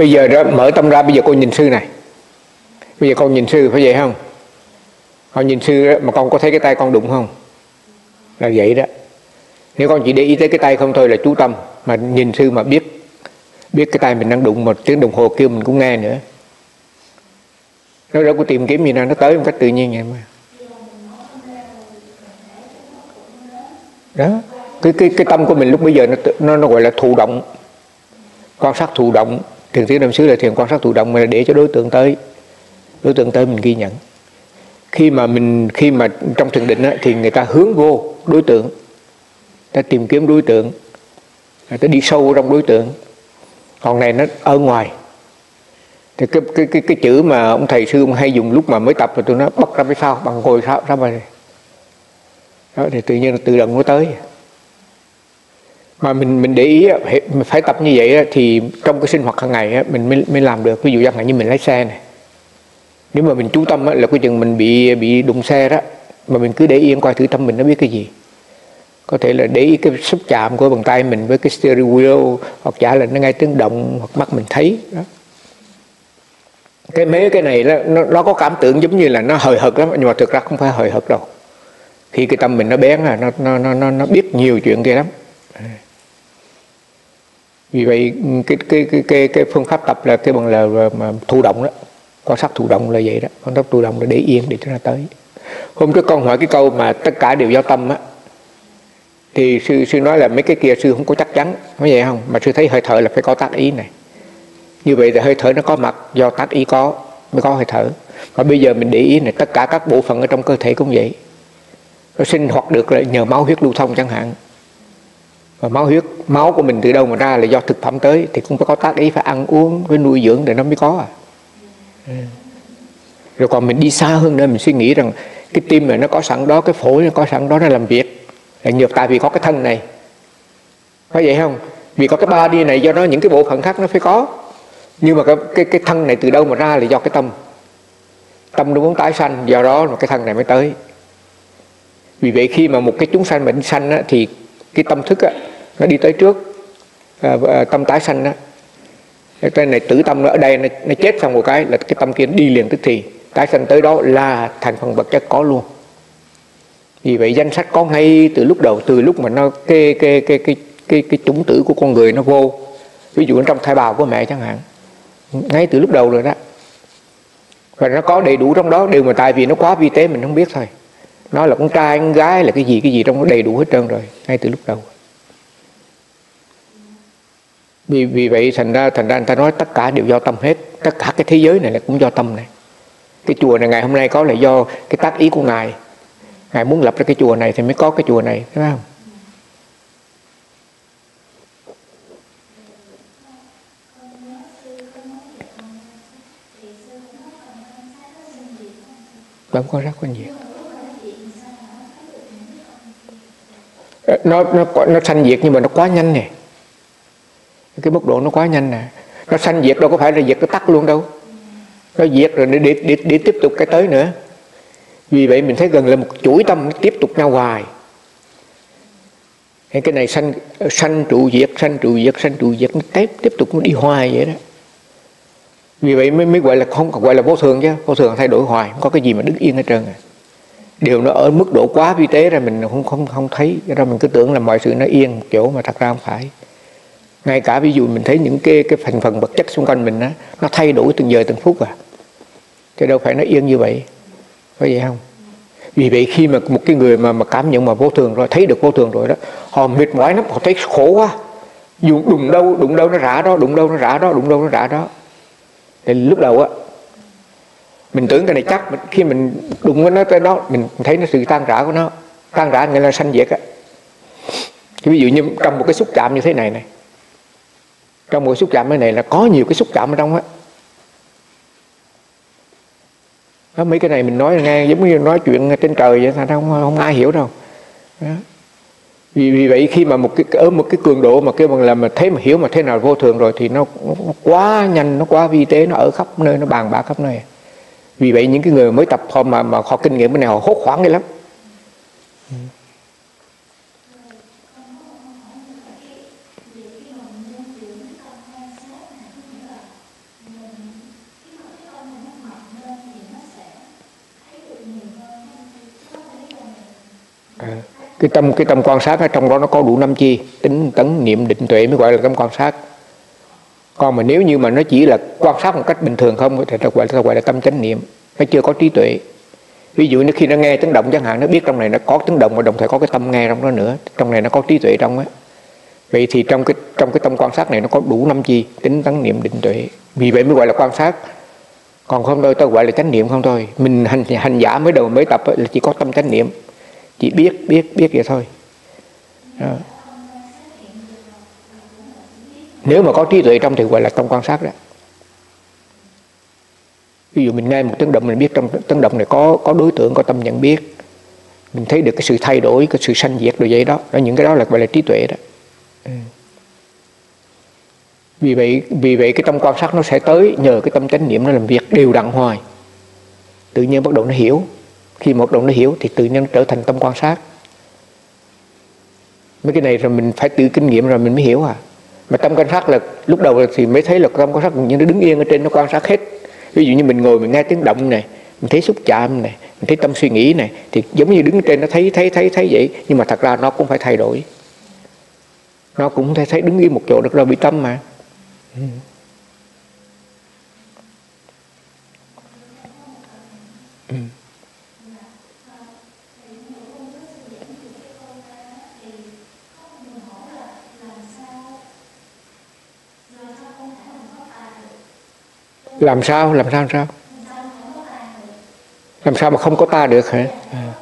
bây giờ đó mở tâm ra bây giờ con nhìn sư này. Bây giờ con nhìn sư phải vậy không? Con nhìn sư đó, mà con có thấy cái tay con đụng không? Là vậy đó. Nếu con chỉ để ý tới cái tay không thôi là chú tâm mà nhìn sư mà biết biết cái tay mình đang đụng một tiếng đồng hồ kêu mình cũng nghe nữa. Nó đâu có tìm kiếm gì nào nó tới một cách tự nhiên vậy mà. Đó cái cái cái tâm của mình lúc bây giờ nó nó, nó gọi là thụ động. Quan sát thụ động thiền tiếng niệm xứ là thiền quan sát thụ động mà để cho đối tượng tới. Đối tượng tới mình ghi nhận. Khi mà mình khi mà trong thiền định á, thì người ta hướng vô đối tượng. Ta tìm kiếm đối tượng. Ta đi sâu trong đối tượng. Còn này nó ở ngoài. Thì cái cái cái cái chữ mà ông thầy sư ông hay dùng lúc mà mới tập rồi tôi nói bắt ra cái sao bằng ngồi sao ra mà đó thì tự nhiên tự động nó tới mà mình mình để ý mình phải tập như vậy thì trong cái sinh hoạt hàng ngày mình mới mới làm được. Ví dụ chẳng hạn như mình lái xe này. Nếu mà mình chú tâm là cái chừng mình bị bị đụng xe đó mà mình cứ để yên coi thử tâm mình nó biết cái gì. Có thể là để ý cái xúc chạm của bàn tay mình với cái steering wheel hoặc giả là nó ngay tiếng động hoặc mắt mình thấy đó. Cái mấy cái này nó, nó, nó có cảm tưởng giống như là nó hời hợt lắm nhưng mà thực ra không phải hời hợt đâu. Khi cái tâm mình nó bén là nó nó nó nó biết nhiều chuyện kia lắm vì vậy cái cái cái cái, cái phương pháp tập là cái bằng là mà thụ động đó. Quan sát thụ động là vậy đó. Quan sát thụ động là để yên để cho nó tới. Hôm trước con hỏi cái câu mà tất cả đều do tâm á. Thì sư sư nói là mấy cái kia sư không có chắc chắn. Có vậy không? Mà sư thấy hơi thở là phải có tác ý này. Như vậy thì hơi thở nó có mặt. Do tác ý có mới có hơi thở. Và bây giờ mình để ý này tất cả các bộ phận ở trong cơ thể cũng vậy. Nó sinh hoạt được là nhờ máu huyết lưu thông chẳng hạn và máu huyết máu của mình từ đâu mà ra là do thực phẩm tới thì cũng phải có tác ý phải ăn uống với nuôi dưỡng để nó mới có à. Ừ. rồi còn mình đi xa hơn nữa mình suy nghĩ rằng cái tim này nó có sẵn đó cái phổi nó có sẵn đó nó làm việc. Là nhiều tại vì có cái thân này. Có vậy không? Vì có cái ba đi này do nó những cái bộ phận khác nó phải có. Nhưng mà cái, cái cái thân này từ đâu mà ra là do cái tâm. Tâm nó muốn tái sanh do đó mà cái thân này mới tới. Vì vậy khi mà một cái chúng sanh bệnh sanh á, thì cái tâm thức á, nó đi tới trước. À, à, tâm tái sanh đó cái này tử tâm nó ở đây nó, nó chết xong một cái là cái tâm kia đi liền tức thì tái sanh tới đó là thành phần vật chất có luôn. Vì vậy danh sách có ngay từ lúc đầu từ lúc mà nó kê kê kê cái cái cái chủng tử của con người nó vô. Ví dụ trong thai bào của mẹ chẳng hạn. Ngay từ lúc đầu rồi đó. Và nó có đầy đủ trong đó đều mà tại vì nó quá vi tế mình không biết thôi. Nó là con trai con gái là cái gì cái gì trong nó đầy đủ hết trơn rồi ngay từ lúc đầu vì vì vậy thành ra thành ra người ta nói tất cả đều do tâm hết. Tất cả cái thế giới này là cũng do tâm này. Cái chùa này ngày hôm nay có là do cái tác ý của ngài. Ngài muốn lập ra cái chùa này thì mới có cái chùa này phải không? Vẫn có rất quan diệt nó nó nó sanh diệt nhưng mà nó quá nhanh nè cái mức độ nó quá nhanh nè. Nó sanh diệt đâu có phải là diệt nó tắt luôn đâu. Nó diệt rồi để, để, để, để tiếp tục cái tới nữa. Vì vậy mình thấy gần là một chuỗi tâm nó tiếp tục nhau hoài. Cái này sanh sanh trụ diệt sanh trụ diệt sanh trụ diệt nó tiếp tiếp tục nó đi hoài vậy đó. Vì vậy mới mới gọi là không gọi là vô thường chứ. Vô thường thay đổi hoài không có cái gì mà đứng yên hết trơn à. Điều nó ở mức độ quá vi tế ra mình không không không thấy. Ra mình cứ tưởng là mọi sự nó yên một chỗ mà thật ra không phải ngay cả ví dụ mình thấy những cái cái thành phần vật chất xung quanh mình á, nó thay đổi từng giờ từng phút à. Chứ đâu phải nó yên như vậy. Có vậy không? Vì vậy khi mà một cái người mà mà cảm nhận mà vô thường rồi, thấy được vô thường rồi đó, họ mệt mỏi lắm, họ thấy khổ quá. Dù đụng đâu đụng đâu nó rã đó, đụng đâu nó rã đó, đụng đâu nó rã đó. Thì lúc đầu á, mình tưởng cái này chắc khi mình đụng với nó tới đó, mình thấy nó sự tan rã của nó. Tan rã nghĩa là sanh diệt á. Ví dụ như trong một cái xúc chạm như thế này này trong mỗi xúc chạm cái này là có nhiều cái xúc chạm ở trong á. Đó, mấy cái này mình nói nghe giống như nói chuyện trên trời vậy sao không không ai hiểu đâu. Đó. vì, vì vậy khi mà một cái ở một cái cường độ mà kêu bằng là mà thấy mà hiểu mà thế nào vô thường rồi thì nó, nó quá nhanh nó quá vi tế nó ở khắp nơi nó bàn bạc khắp nơi. Vì vậy những cái người mới tập họ mà mà họ kinh nghiệm cái này họ hốt hoảng cái lắm. Ừ. cái tâm cái tâm quan sát ở trong đó nó có đủ năm chi, tính, tấn, niệm, định tuệ mới gọi là tâm quan sát. Còn mà nếu như mà nó chỉ là quan sát một cách bình thường không, thì ta gọi ta gọi là tâm chánh niệm, nó chưa có trí tuệ. Ví dụ như khi nó nghe tiếng động chẳng hạn, nó biết trong này nó có tiếng động và đồng thời có cái tâm nghe trong đó nữa, trong này nó có trí tuệ trong á. Vậy thì trong cái trong cái tâm quan sát này nó có đủ năm chi, tính, tấn, niệm, định tuệ. Vì vậy mới gọi là quan sát. Còn không thôi ta gọi là chánh niệm không thôi. Mình hành hành giả mới đầu mới tập là chỉ có tâm chánh niệm chỉ biết biết biết vậy thôi. Đó. nếu mà có trí tuệ trong thì gọi là tâm quan sát đó. Ví dụ mình nghe một tiếng động mình biết trong tiếng động này có có đối tượng, có tâm nhận biết. Mình thấy được cái sự thay đổi, cái sự sanh diệt rồi vậy đó. Đó, những cái đó là gọi là trí tuệ đó. Ừ. vì vậy vì vậy cái tâm quan sát nó sẽ tới nhờ cái tâm chánh niệm nó làm việc đều đặn hoài. Tự nhiên bắt đầu nó hiểu khi một động nó hiểu thì tự nhiên nó trở thành tâm quan sát. Mấy cái này rồi mình phải tự kinh nghiệm rồi mình mới hiểu à. Mà tâm quan sát là lúc đầu thì mới thấy là tâm quan sát nhưng nó đứng yên ở trên nó quan sát hết. Ví dụ như mình ngồi mình nghe tiếng động này, mình thấy xúc chạm này, mình thấy tâm suy nghĩ này, thì giống như đứng trên nó thấy thấy thấy thấy vậy. Nhưng mà thật ra nó cũng phải thay đổi. Nó cũng thấy thấy đứng yên một chỗ được rồi bị tâm mà. Ừ. làm sao? Làm sao làm sao? Làm sao mà không có ta được hả? À.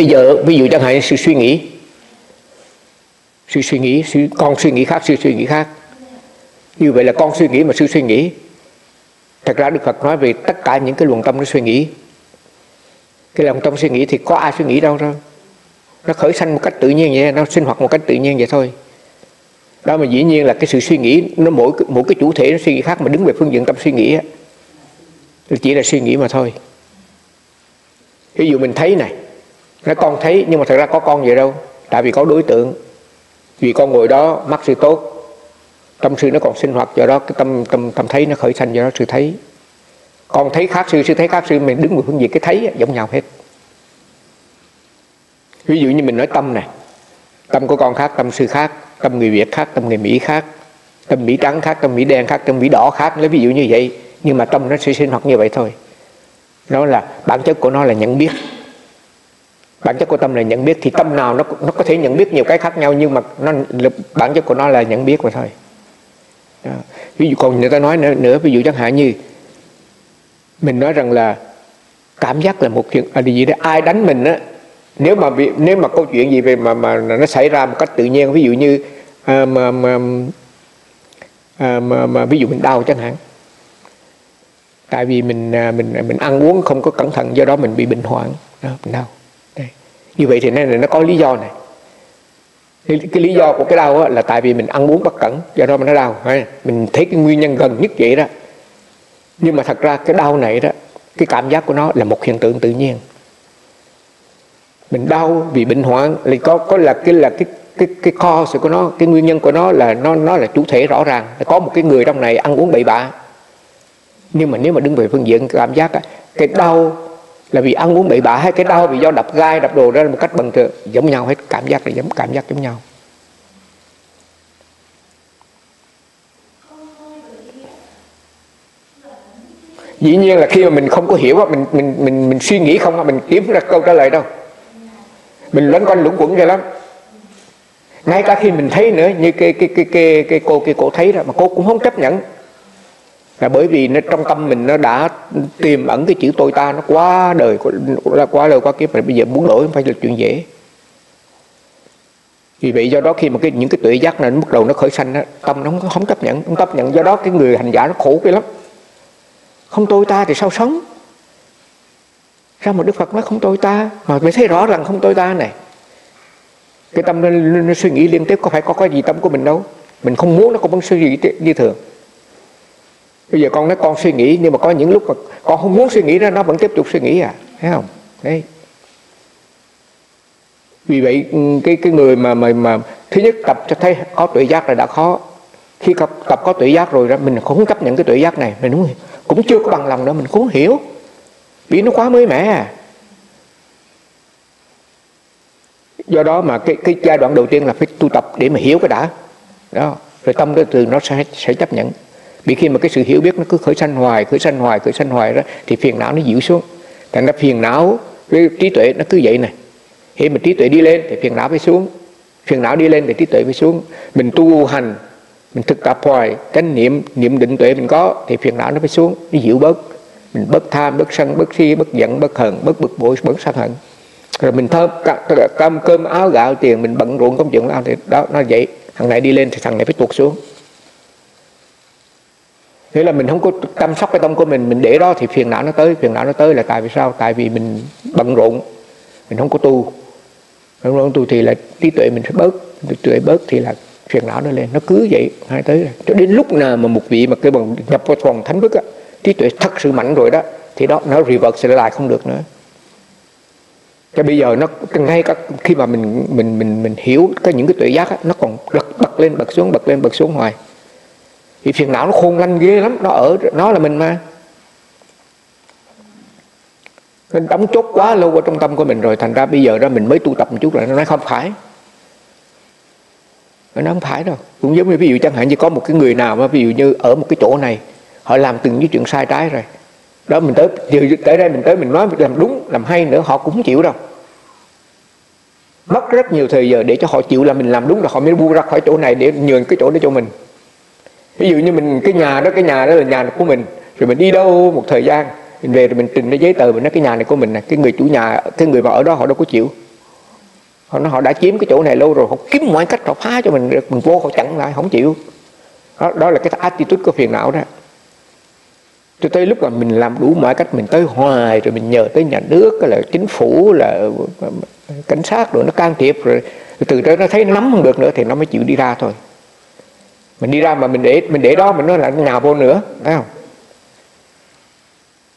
bây giờ ví dụ chẳng hạn sự suy nghĩ. Sự suy nghĩ sự, con suy nghĩ khác sự suy nghĩ khác. Như vậy là con suy nghĩ mà sự suy nghĩ. Thật ra đức phật nói về tất cả những cái luồng tâm nó suy nghĩ. Cái lòng tâm suy nghĩ thì có ai suy nghĩ đâu đâu nó khởi sanh một cách tự nhiên vậy nó sinh hoạt một cách tự nhiên vậy thôi. Đó mà dĩ nhiên là cái sự suy nghĩ nó mỗi mỗi cái chủ thể nó suy nghĩ khác mà đứng về phương diện tâm suy nghĩ á. Chỉ là suy nghĩ mà thôi. Ví dụ mình thấy này nó con thấy, nhưng mà thật ra có con vậy đâu, tại vì có đối tượng. Vì con ngồi đó mắt sư tốt, tâm sư nó còn sinh hoạt, do đó cái tâm tâm tâm thấy nó khởi sanh, do đó sư thấy. Con thấy khác sư sư thấy khác sư mình đứng một phương diện cái thấy giống nhau hết. Ví dụ như mình nói tâm này tâm của con khác, tâm sư khác, tâm người việt khác, tâm người mỹ khác, tâm mỹ trắng khác, tâm mỹ đen khác, tâm mỹ đỏ khác lấy ví dụ như vậy, nhưng mà tâm nó sẽ sinh hoạt như vậy thôi. Nó là bản chất của nó là nhận biết bản chất của tâm là nhận biết thì tâm nào nó nó có thể nhận biết nhiều cái khác nhau nhưng mà nó bản chất của nó là nhận biết mà thôi. Đó. ví dụ còn người ta nói nữa, nữa ví dụ chẳng hạn như mình nói rằng là cảm giác là một chuyện à, gì đó ai đánh mình á nếu mà bị, nếu mà câu chuyện gì về mà mà nó xảy ra một cách tự nhiên ví dụ như à, mà, mà, à, mà, mà ví dụ mình đau chẳng hạn. Tại vì mình à, mình mình ăn uống không có cẩn thận do đó mình bị bệnh hoạn. Đó, mình đau như vậy thì nên là nó có lý do này. Cái, lý do của cái đau là tại vì mình ăn uống bất cẩn do đó mà nó đau mình thấy cái nguyên nhân gần nhất vậy đó. Nhưng mà thật ra cái đau này đó cái cảm giác của nó là một hiện tượng tự nhiên. Mình đau vì bệnh hoạn thì có có là cái là cái cái cái cause của nó cái nguyên nhân của nó là nó nó là chủ thể rõ ràng. Có một cái người trong này ăn uống bậy bạ. Nhưng mà nếu mà đứng về phương diện cảm giác cái đau là vì ăn uống bậy bạ hay cái đau vì do đập gai đập đồ ra một cách bằng thường giống nhau hết cảm giác là giống cảm giác giống nhau. Dĩ nhiên là khi mà mình không có hiểu mình mình mình mình suy nghĩ không mình kiếm ra câu trả lời đâu. Mình loanh quanh lũng quẩn vậy lắm. Ngay cả khi mình thấy nữa như cái cái cái cái, cái cô cái cổ thấy đó mà cô cũng không chấp nhận là bởi vì nó trong tâm mình nó đã tiềm ẩn cái chữ tôi ta nó quá đời là quá đời quá kiếp rồi bây giờ muốn đổi không phải là chuyện dễ. Vì vậy do đó khi mà cái những cái tuệ giác này nó bắt đầu nó khởi sanh đó, tâm nó không, không chấp nhận không chấp nhận. Do đó cái người hành giả nó khổ cái lắm. Không tôi ta thì sao sống? Sao mà đức phật nói không tôi ta? Mà mới thấy rõ rằng không tôi ta này. Cái tâm nó, nó, nó suy nghĩ liên tiếp có phải có cái gì tâm của mình đâu? Mình không muốn nó cũng vẫn suy nghĩ như thường bây giờ con nói con suy nghĩ nhưng mà có những lúc mà con không muốn suy nghĩ ra nó vẫn tiếp tục suy nghĩ à. Thấy không? Đấy. Vì vậy ừ, cái cái người mà mà mà thứ nhất tập cho thấy có tuệ giác là đã khó. Khi tập, tập có tuệ giác rồi ra mình không chấp nhận cái tuệ giác này. Mình đúng cũng chưa có bằng lòng đó mình không hiểu. Vì nó quá mới mẻ à. Do đó mà cái cái giai đoạn đầu tiên là phải tu tập để mà hiểu cái đã. Đó. Rồi tâm cái từ nó sẽ sẽ chấp nhận vì khi mà cái sự hiểu biết nó cứ khởi sanh hoài, khởi sanh hoài, khởi sanh hoài đó, thì phiền não nó dịu xuống. Thành ra phiền não với trí tuệ nó cứ vậy này. Khi mà trí tuệ đi lên thì phiền não phải xuống. Phiền não đi lên thì trí tuệ phải xuống. Mình tu hành, mình thực tập hoài, chánh niệm niệm định tuệ mình có, thì phiền não nó phải xuống, nó dịu bớt. Mình bớt tham, bớt sân, bớt si, bớt giận, bớt hờn bớt bực bội, bớt sát hận. Rồi mình thơm cơm cơm, áo gạo, tiền, mình bận rộn công chuyện lao thì đó, nó vậy. Thằng này đi lên thì thằng này phải tuột xuống thế là mình không có chăm sóc cái tâm của mình mình để đó thì phiền não nó tới phiền não nó tới là tại vì sao? Tại vì mình bận rộn mình không có tu. Không tu thì là trí tuệ mình phải bớt trí tuệ bớt thì là phiền não nó lên nó cứ vậy hai tới. Cho đến lúc nào mà một vị mà cái bằng nhập vào phòng thánh bức á trí tuệ thật sự mạnh rồi đó thì đó nó reverse lại không được nữa. Cho bây giờ nó ngay các khi mà mình mình mình mình hiểu cái những cái tuệ giác á, nó còn bật bật lên bật xuống bật lên bật xuống hoài thì phiền não nó khôn lanh ghê lắm, nó ở, nó là mình mà. Nên đóng chốt quá lâu vào trong tâm của mình rồi, thành ra bây giờ đó mình mới tu tập một chút là nó nói không phải. Nó không phải đâu. Cũng giống như ví dụ chẳng hạn như có một cái người nào mà ví dụ như ở một cái chỗ này, họ làm từng những chuyện sai trái rồi. Đó, mình tới tới đây mình tới mình nói làm đúng, làm hay nữa, họ cũng không chịu đâu. Mất rất nhiều thời giờ để cho họ chịu là mình làm đúng là họ mới bu ra khỏi chỗ này để nhường cái chỗ đó cho mình ví dụ như mình cái nhà đó cái nhà đó là nhà của mình rồi mình đi đâu một thời gian mình về rồi mình trình cái giấy tờ mình nói cái nhà này của mình nè cái người chủ nhà cái người mà ở đó họ đâu có chịu. Họ nói họ đã chiếm cái chỗ này lâu rồi họ kiếm mọi cách họ phá cho mình được mình vô họ chặn lại không chịu. Đó, đó là cái attitude của phiền não đó. Cho tới lúc mà mình làm đủ mọi cách mình tới hoài rồi mình nhờ tới nhà nước là chính phủ là ờ, cảnh sát rồi nó can thiệp rồi từ đó nó thấy nó nắm không được nữa thì nó mới chịu đi ra thôi mình đi ra mà mình để mình để đó mình nói là nào vô nữa, thấy không?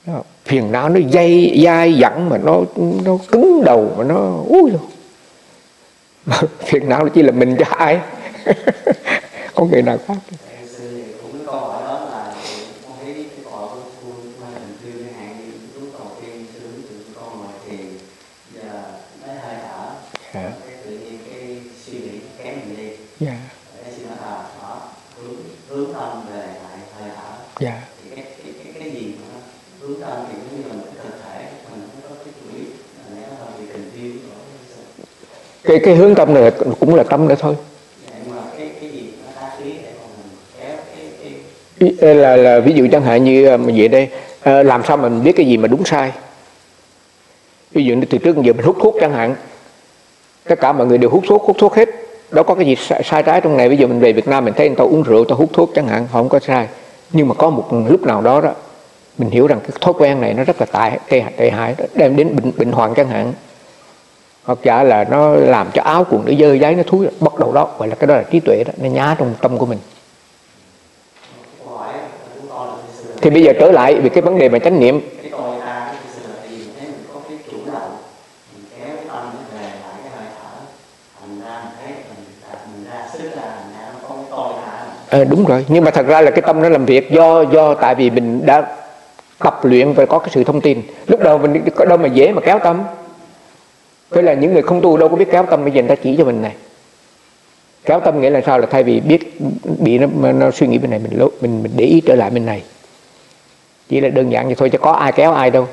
Đó. phiền não nó dây dai dẳng mà nó nó cứng đầu mà nó, ui phiền não chỉ là mình cho ai. Có người nào khác dạ thì cái, cái, cái, cái gì mà hướng tâm thì cũng như là một cái thực thể mình không có cái chủ ý nếu là vì tình yêu cái cái hướng tâm này cũng là tâm nữa thôi. Là là ví dụ chẳng hạn như à, vậy đây à, làm sao mình biết cái gì mà đúng sai? Ví dụ từ trước giờ mình hút thuốc chẳng hạn tất cả mọi người đều hút thuốc hút thuốc hết. Đó có cái gì sai, sai trái trong này. Bây giờ mình về Việt Nam mình thấy người ta uống rượu ta hút thuốc chẳng hạn họ không có sai. Nhưng mà có một lúc nào đó đó mình hiểu rằng cái thói quen này nó rất là tệ tệ, tệ hại đem đến bệnh bệnh hoạn chẳng hạn hoặc giả là nó làm cho áo quần nó dơ giấy nó thúi bắt đầu đó. Gọi là cái đó là trí tuệ đó nó nhá trong tâm của mình. Thì bây giờ trở lại về cái vấn đề mà chánh niệm. À, đúng rồi. Nhưng mà thật ra là cái tâm nó làm việc do do tại vì mình đã tập luyện và có cái sự thông tin. Lúc đầu mình có đâu mà dễ mà kéo tâm phải là những người không tu đâu có biết kéo tâm bây giờ người ta chỉ cho mình này. Kéo tâm nghĩa là sao? Là thay vì biết bị nó, nó suy nghĩ bên này mình mình mình để ý trở lại bên này. Chỉ là đơn giản như thôi chứ có ai kéo ai đâu.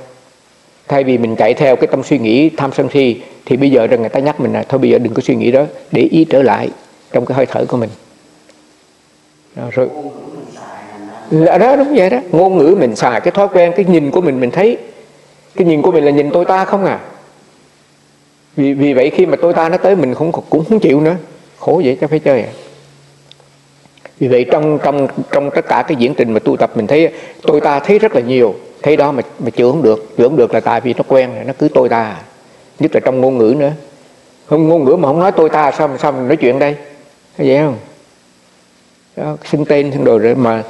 Thay vì mình chạy theo cái tâm suy nghĩ tham sân si thì bây giờ rằng người ta nhắc mình là thôi bây giờ đừng có suy nghĩ đó để ý trở lại trong cái hơi thở của mình. Rồi. Là đó đúng vậy đó. Ngôn ngữ mình xài cái thói quen cái nhìn của mình mình thấy. Cái nhìn của mình là nhìn tôi ta không à vì vì vậy khi mà tôi ta nó tới mình không cũng không chịu nữa. Khổ vậy cho phải chơi à. Vì vậy trong trong trong tất cả cái diễn trình mà tu tập mình thấy tôi ta thấy rất là nhiều. Thấy đó mà mà chữa không được. Chữa không được là tại vì nó quen nó cứ tôi ta. Nhất là trong ngôn ngữ nữa. Không ngôn ngữ mà không nói tôi ta sao mà sao mình nói chuyện đây? Thấy vậy không? Đó, xưng tên xưng đồ rồi mà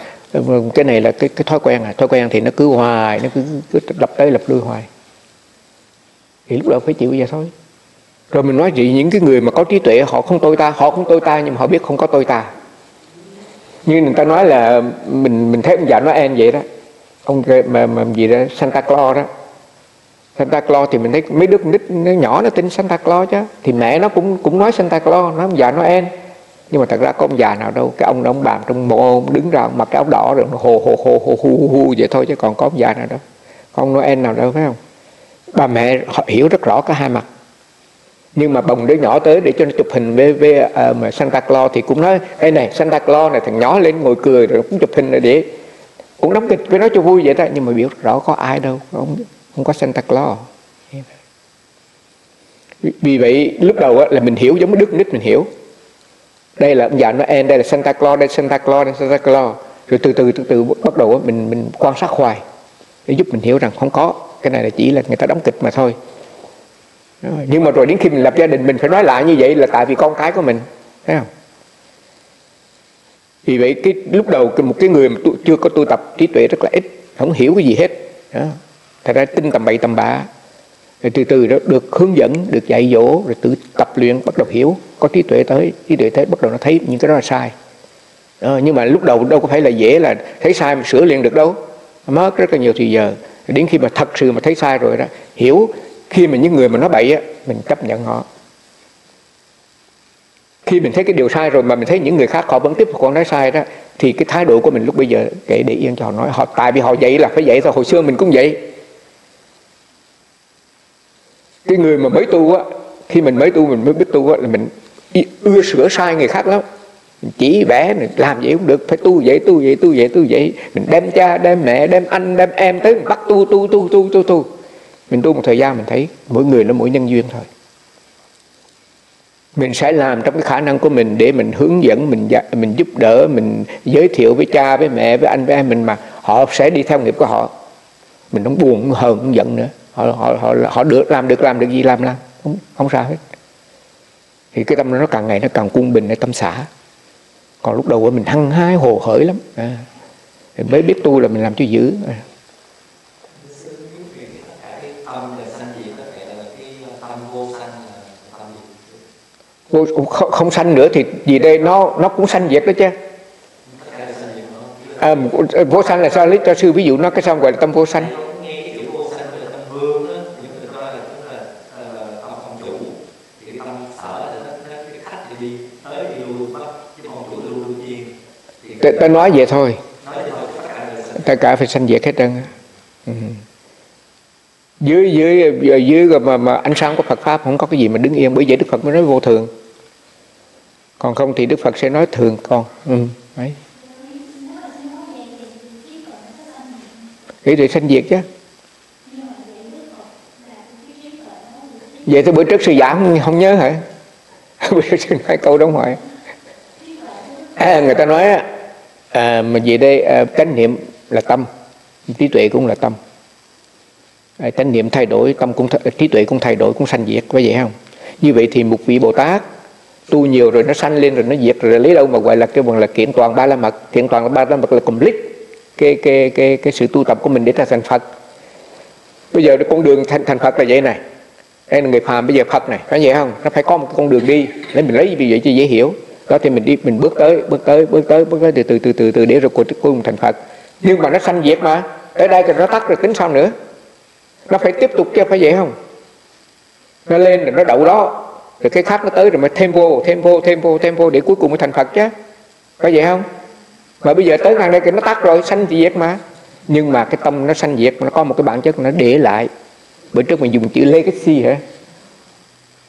cái này là cái cái thói quen à. Thói quen thì nó cứ hoài nó cứ, cứ lập tới lập lui hoài. Thì lúc đó phải chịu vậy thôi rồi mình nói gì những cái người mà có trí tuệ họ không tôi ta họ không tôi ta nhưng mà họ biết không có tôi ta. Như người ta nói là mình mình thấy ông già Noel vậy đó. Ông mà, mà gì đó Santa Claus đó. Santa Claus thì mình thấy mấy đứa nít nó nhỏ nó tin Santa Claus chứ. Thì mẹ nó cũng cũng nói Santa Claus nói ông già Noel nhưng mà thật ra có ông già nào đâu. Cái ông đó ông bàn trong mộ đứng ra mặc cái áo đỏ rồi hồ hồ hồ hồ hu hu vậy thôi chứ còn có ông già nào đâu. Có ông Noel nào đâu phải không? Bà mẹ họ hiểu rất rõ cả hai mặt nhưng mà bồng đứa nhỏ tới để cho nó chụp hình với, với uh, à, mà Santa Claus thì cũng nói Ê này Santa Claus này thằng nhỏ lên ngồi cười rồi cũng chụp hình rồi để cũng đóng kịch với nó cho vui vậy đó. Nhưng mà biết rõ có ai đâu không không có Santa Claus. Vì vậy lúc đầu á, là mình hiểu giống đức nít mình hiểu. Đây là ông già Noel đây là Santa Claus đây là Santa Claus đây là Santa Claus. Rồi từ từ từ từ bắt đầu á, mình mình quan sát hoài để giúp mình hiểu rằng không có. Cái này là chỉ là người ta đóng kịch mà thôi nhưng mà rồi đến khi mình lập gia đình mình phải nói lại như vậy là tại vì con cái của mình thấy không? Vì vậy cái lúc đầu một cái người mà tu, chưa có tu tập trí tuệ rất là ít không hiểu cái gì hết đó. thật ra tin tầm bậy tầm bạ. Rồi từ từ đó được hướng dẫn được dạy dỗ rồi tự tập luyện bắt đầu hiểu có trí tuệ tới trí tuệ tới bắt đầu nó thấy những cái đó là sai. Đó, nhưng mà lúc đầu đâu có phải là dễ là thấy sai mà sửa liền được đâu. Mất rất là nhiều thời giờ. Đến khi mà thật sự mà thấy sai rồi đó hiểu khi mà những người mà nói bậy á, mình chấp nhận họ. Khi mình thấy cái điều sai rồi mà mình thấy những người khác họ vẫn tiếp tục còn nói sai đó, thì cái thái độ của mình lúc bây giờ kệ để yên cho họ nói. Họ, tại vì họ vậy là phải vậy thôi, hồi xưa mình cũng vậy. Cái người mà mới tu á, khi mình mới tu, mình mới biết tu á, là mình ưa sửa sai người khác lắm. Mình chỉ vẽ, mình làm vậy cũng được, phải tu vậy tu vậy tu vậy tu vậy. Mình đem cha, đem mẹ, đem anh, đem em tới, mình bắt tu tu tu tu tu tu mình tu một thời gian mình thấy mỗi người là mỗi nhân duyên thôi. Mình sẽ làm trong cái khả năng của mình để mình hướng dẫn mình mình giúp đỡ mình giới thiệu với cha với mẹ với anh với em mình mà họ sẽ đi theo nghiệp của họ. Mình không buồn không hờn không giận nữa. Họ họ họ họ được làm được làm được gì làm làm không không sao hết. Thì cái tâm nó càng ngày nó càng cung tâm xã còn lúc đầu mình hăng hái hồ hởi lắm. À, mới biết tu là mình làm cho dữ. À. vô không, không sanh nữa thì gì đây nó nó cũng sanh diệt đó chứ. À, vô sanh là sao? Lấy cho sư ví dụ nó cái sao gọi là tâm vô sanh? Ta, ta nói vậy thôi. Tất cả phải sanh diệt hết trơn ừ dưới dưới dưới mà, mà ánh sáng của Phật pháp không có cái gì mà đứng yên bởi vậy Đức Phật mới nói vô thường. Còn không thì Đức Phật sẽ nói thường con. Ừ. đấy nghĩ rồi sanh diệt chứ. Vậy thì bữa trước sư giảng không nhớ hả? Bữa trước sư nói câu đúng rồi à, người ta nói à, mà gì đây à, chánh niệm là tâm trí tuệ cũng là tâm chánh niệm thay đổi, tâm cũng trí tuệ cũng thay đổi, cũng sanh diệt, có vậy không? Như vậy thì một vị bồ tát, tu nhiều rồi nó sanh lên rồi nó diệt rồi, lấy đâu mà gọi là cái bằng là kiện toàn ba la mật. Kiện toàn ba la mật là complete cái cái cái cái sự tu tập của mình để ra thành phật. Bây giờ con đường thành thành phật là vậy này. Đây là người phàm, bây giờ phật này, phải vậy không? Nó phải có một con đường đi để mình lấy vì vậy cho dễ hiểu. Đó thì mình đi, mình bước tới bước tới bước tới bước tới từ từ từ từ từ để rồi cuối cùng thành phật. Nhưng mà nó sanh diệt mà, tới đây thì nó tắt rồi tính sao nữa? Nó phải tiếp tục chứ phải vậy không? Nó lên rồi nó đậu đó. Rồi cái khác nó tới rồi mới thêm vô thêm vô thêm vô thêm vô để cuối cùng mới thành phật chứ. Phải vậy không? Mà bây giờ tới ngang đây thì nó tắt rồi sanh diệt mà. Nhưng mà cái tâm nó sanh diệt nó có một cái bản chất nó để lại. Bữa trước mình dùng chữ legacy hả?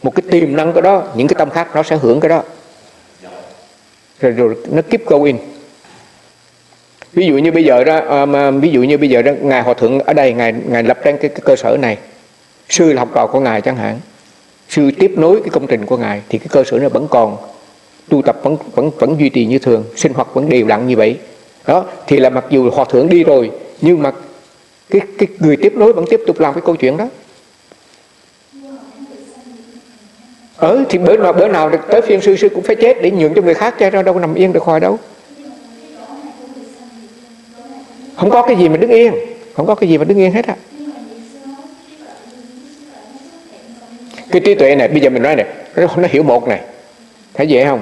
Một cái tiềm năng cái đó những cái tâm khác nó sẽ hưởng cái đó. Rồi, rồi nó keep going ví dụ như bây giờ đó um, à, ví dụ như bây giờ đó ngài hòa thượng ở đây ngài ngài lập ra cái, cái cơ sở này. Sư là học trò của ngài chẳng hạn. Sư tiếp nối cái công trình của ngài thì cái cơ sở này vẫn còn. Tu tập vẫn vẫn vẫn duy trì như thường. Sinh hoạt vẫn đều đặn như vậy. Đó thì là mặc dù hòa thượng đi rồi nhưng mà cái cái người tiếp nối vẫn tiếp tục làm cái câu chuyện đó. Ừ thì bữa nào bữa nào tới phiên sư sư cũng phải chết để nhường cho người khác chứ đâu có nằm yên được hoài đâu. Không có cái gì mà đứng yên. Không có cái gì mà đứng yên hết á. Cái trí tuệ này bây giờ mình nói này nó, nó hiểu một này. Thấy dễ không?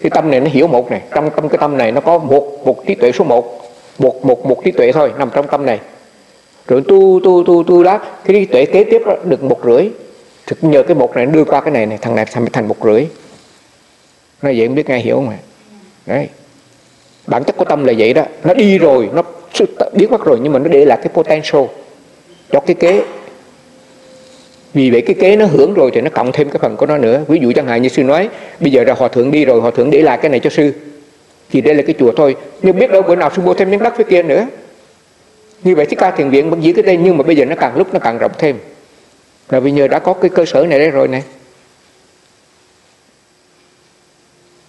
Cái tâm này nó hiểu một này. Trong trong cái tâm này nó có một một trí tuệ số một. Một một một trí tuệ thôi nằm trong tâm này. Rồi tu tu tu tu đó cái trí tuệ kế tiếp đó, được một rưỡi. Thực nhờ cái một này đưa qua cái này này thằng này thành thành một rưỡi. Nó vậy không biết nghe hiểu không ạ? Đấy. Bản chất của tâm là vậy đó. Nó đi rồi nó biến mất rồi nhưng mà nó để lại cái potential cho cái kế. Vì vậy cái kế nó hưởng rồi thì nó cộng thêm cái phần của nó nữa. Ví dụ chẳng hạn như sư nói bây giờ là hòa thượng đi rồi hòa thượng để lại cái này cho sư thì đây là cái chùa thôi. Nhưng biết đâu bữa nào sư mua thêm miếng đất phía kia nữa. Như vậy thích ca thiền viện vẫn giữ cái đây nhưng mà bây giờ nó càng lúc nó càng rộng thêm. Là vì nhờ đã có cái cơ sở này đây rồi này.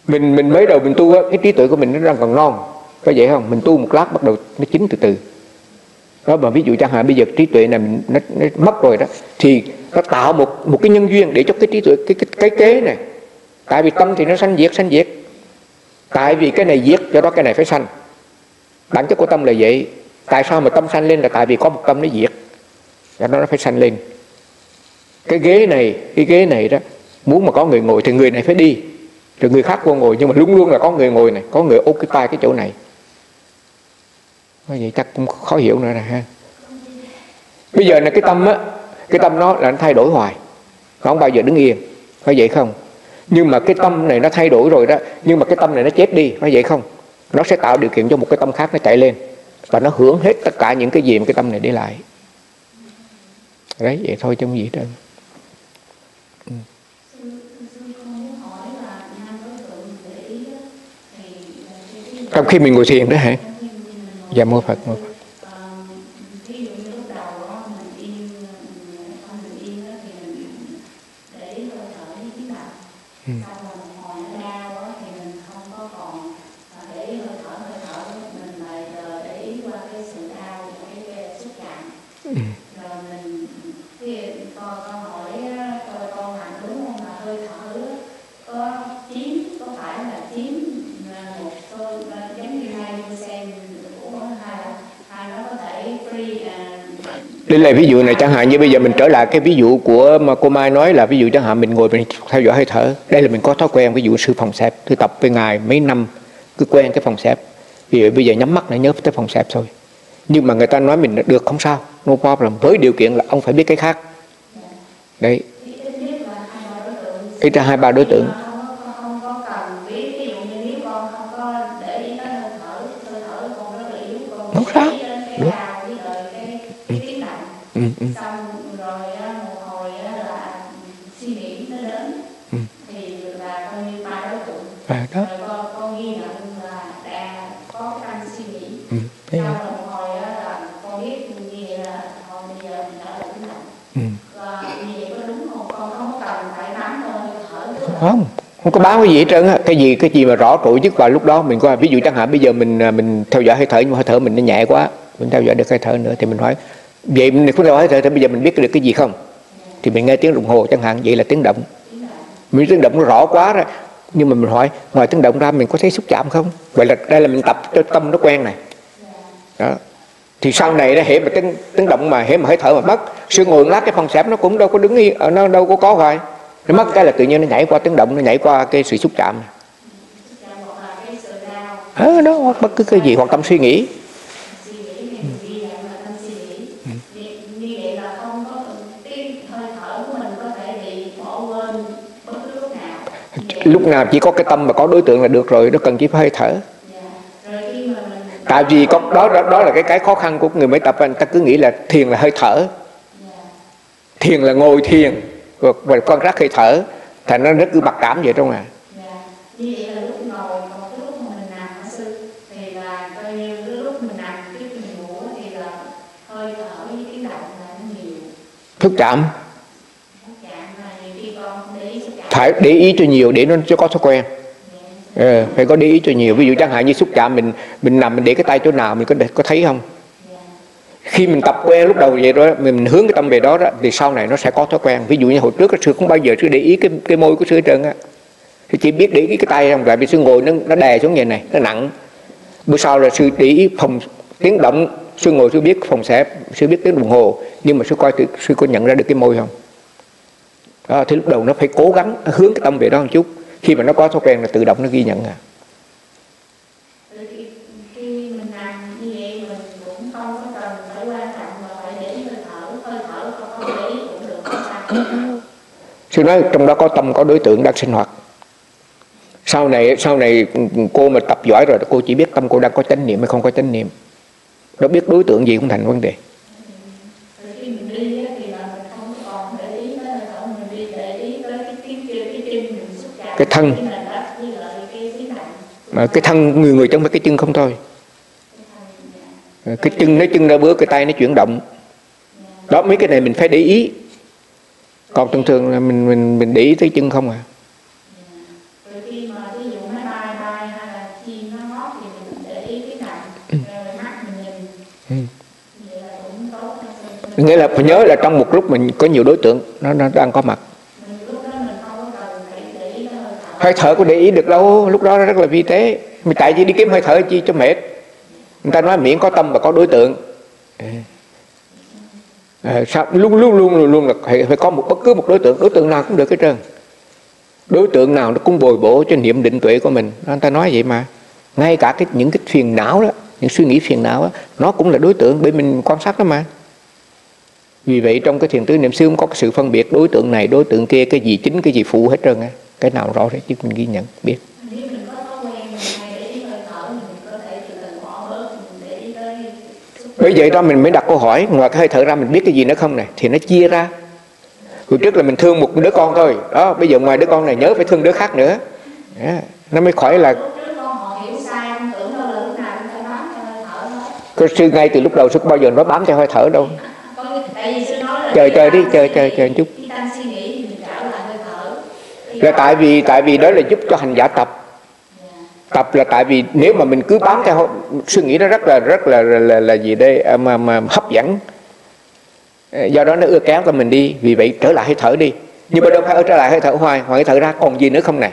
Mình mình mới đầu mình tu á, cái trí tuệ của mình nó đang còn non có vậy không? Mình tu một lát bắt đầu nó chín từ từ. Đó mà ví dụ chẳng hạn bây giờ trí tuệ này nó, nó mất rồi đó thì nó tạo một một cái nhân duyên để cho cái trí tuệ cái cái, cái kế này. Tại vì tâm thì nó sanh diệt sanh diệt. Tại vì cái này diệt do đó cái này phải sanh. Bản chất của tâm là vậy. Tại sao mà tâm sanh lên là tại vì có một tâm nó diệt. Do đó nó phải sanh lên. Cái ghế này cái ghế này đó muốn mà có người ngồi thì người này phải đi. Rồi người khác vô ngồi nhưng mà luôn luôn là có người ngồi này có người occupy cái chỗ này vậy chắc cũng khó hiểu nữa nè ha. Bây giờ là cái tâm á, cái tâm nó là nó thay đổi hoài. Không bao giờ đứng yên. Có vậy không? Nhưng mà cái tâm này nó thay đổi rồi đó. Nhưng mà cái tâm này nó chết đi. Có vậy không? Nó sẽ tạo điều kiện cho một cái tâm khác nó chạy lên. Và nó hưởng hết tất cả những cái gì mà cái tâm này để lại. Đấy, vậy thôi chứ không gì hết ừ. trong khi mình ngồi thiền đó hả? Dạ phật đây là ví dụ này, chẳng hạn như bây giờ mình trở lại cái ví dụ của mà cô Mai nói là ví dụ chẳng hạn mình ngồi mình theo dõi hơi thở. Đây là mình có thói quen, ví dụ sư phòng xẹp tôi tập với ngài mấy năm, cứ quen cái phòng xẹp vì bây giờ nhắm mắt lại nhớ tới phòng xẹp thôi. Nhưng mà người ta nói mình được không sao, no problem, với điều kiện là ông phải biết cái khác. Đấy. Ít ra hai, ba đối tượng. Không sao? Đúng ừ, ừ. xong rồi một hồi là suy nghĩ nó đến ừ. thì là coi như ba đối tượng à, đó. rồi con, con ghi nhận là đang có cái anh suy nghĩ ừ. xong rồi một hồi là con biết như vậy là thôi bây giờ mình đã tiếng động ừ. và như vậy có đúng không con không có cần phải bám hơi thở không không có báo cái gì hết trơn á cái gì cái gì mà rõ trội nhất vào lúc đó mình coi ví dụ chẳng hạn bây giờ mình à, mình theo dõi hơi thở nhưng mà hơi thở mình nó nhẹ quá mình theo dõi được hơi thở nữa thì mình hỏi vậy mình cũng hỏi thì bây giờ mình biết được cái gì không? Thì mình nghe tiếng đồng hồ chẳng hạn vậy là tiếng động. Mình tiếng động nó rõ quá rồi nhưng mà mình hỏi ngoài tiếng động ra mình có thấy xúc chạm không? Vậy là đây là mình tập cho tâm nó quen này. Đó. Thì sau này nó hễ mà tiếng tiếng động mà hễ mà hơi thở mà mất sự ngồi lát cái phòng xẹp nó cũng đâu có đứng ở ờ, nó đâu có có rồi nó mất cái là tự nhiên nó nhảy qua tiếng động nó nhảy qua cái sự xúc chạm à, đó bất cứ cái gì hoặc tâm suy nghĩ. Lúc nào chỉ có cái tâm mà có đối tượng là được rồi nó cần chỉ phải hơi thở. Tại vì có đó đó, đó là cái cái khó khăn của người mới tập anh ta cứ nghĩ là thiền là hơi thở. Thiền là ngồi thiền và con sát hơi thở thành nó rất cứ mặc cảm vậy trong à thức chạm phải để ý cho nhiều để nó cho có thói quen. Ừ, phải có để ý cho nhiều. Ví dụ chẳng hạn như xúc chạm mình mình nằm mình để cái tay chỗ nào mình có để, có thấy không? Khi mình tập quen lúc đầu vậy đó mình hướng cái tâm về đó, đó thì sau này nó sẽ có thói quen. Ví dụ như hồi trước sư không bao giờ sư để ý cái cái môi của sư hết trơn á. Thì chỉ biết để ý cái tay không lại vì sư ngồi nó nó đè xuống như này nó nặng. Bữa sau là sư để ý phòng tiếng động sư ngồi sư biết phòng xẹp sư biết tiếng đồng hồ. Nhưng mà sư coi sư có nhận ra được cái môi không? Đó, thì lúc đầu nó phải cố gắng hướng cái tâm về đó một chút. Khi mà nó có thói quen là tự động nó ghi nhận à. Sư nói trong đó có tâm có đối tượng đang sinh hoạt. Sau này sau này cô mà tập giỏi rồi cô chỉ biết tâm cô đang có chánh niệm hay không có chánh niệm. Nó biết đối tượng gì cũng thành vấn đề cái thân. Mà cái thân người người trong phải cái chân không thôi. Cái chân nó chân ra bữa, cái tay nó chuyển động. Đó, mấy cái này mình phải để ý. Còn thường thường là mình mình mình để ý tới chân không à? Ừ. Ừ. Nghĩa là phải nhớ là trong một lúc mình có nhiều đối tượng, nó nó đang có mặt hơi thở có để ý được đâu lúc đó rất là vi tế. Mình tại chỉ đi kiếm hơi thở chi cho mệt. Người ta nói miệng có tâm và có đối tượng. À, sao? Luôn luôn luôn luôn luôn là phải, phải có một bất cứ một đối tượng. Đối tượng nào cũng được hết trơn. Đối tượng nào nó cũng bồi bổ cho niệm định tuệ của mình. Người ta nói vậy mà. Ngay cả cái những cái phiền não đó những suy nghĩ phiền não đó, nó cũng là đối tượng bởi mình quan sát đó mà. Vì vậy trong cái thiền tứ niệm xứ cũng có cái sự phân biệt đối tượng này đối tượng kia cái gì chính cái gì phụ hết trơn á cái nào rõ rệt chứ mình ghi nhận, biết. Bởi vậy đó mình mới đặt câu hỏi, ngoài cái hơi thở ra mình biết cái gì nữa không này? Thì nó chia ra. Hồi trước là mình thương một đứa con thôi. Đó, bây giờ ngoài đứa con này nhớ phải thương đứa khác nữa. Yeah. nó mới khỏi là cái sư ngay từ lúc đầu sư bao giờ nó bám theo hơi thở đâu. Chờ chờ đi chờ chờ chờ chút là tại vì tại vì đó là giúp cho hành giả tập. Tập là tại vì nếu mà mình cứ bám theo suy nghĩ đó rất là rất là là, là, là gì đây à, mà mà hấp dẫn. À, do đó nó ưa kéo cho mình đi vì vậy trở lại hơi thở đi. Nhưng mà đâu phải ở trở lại hơi thở hoài ngoài hơi thở ra còn gì nữa không này?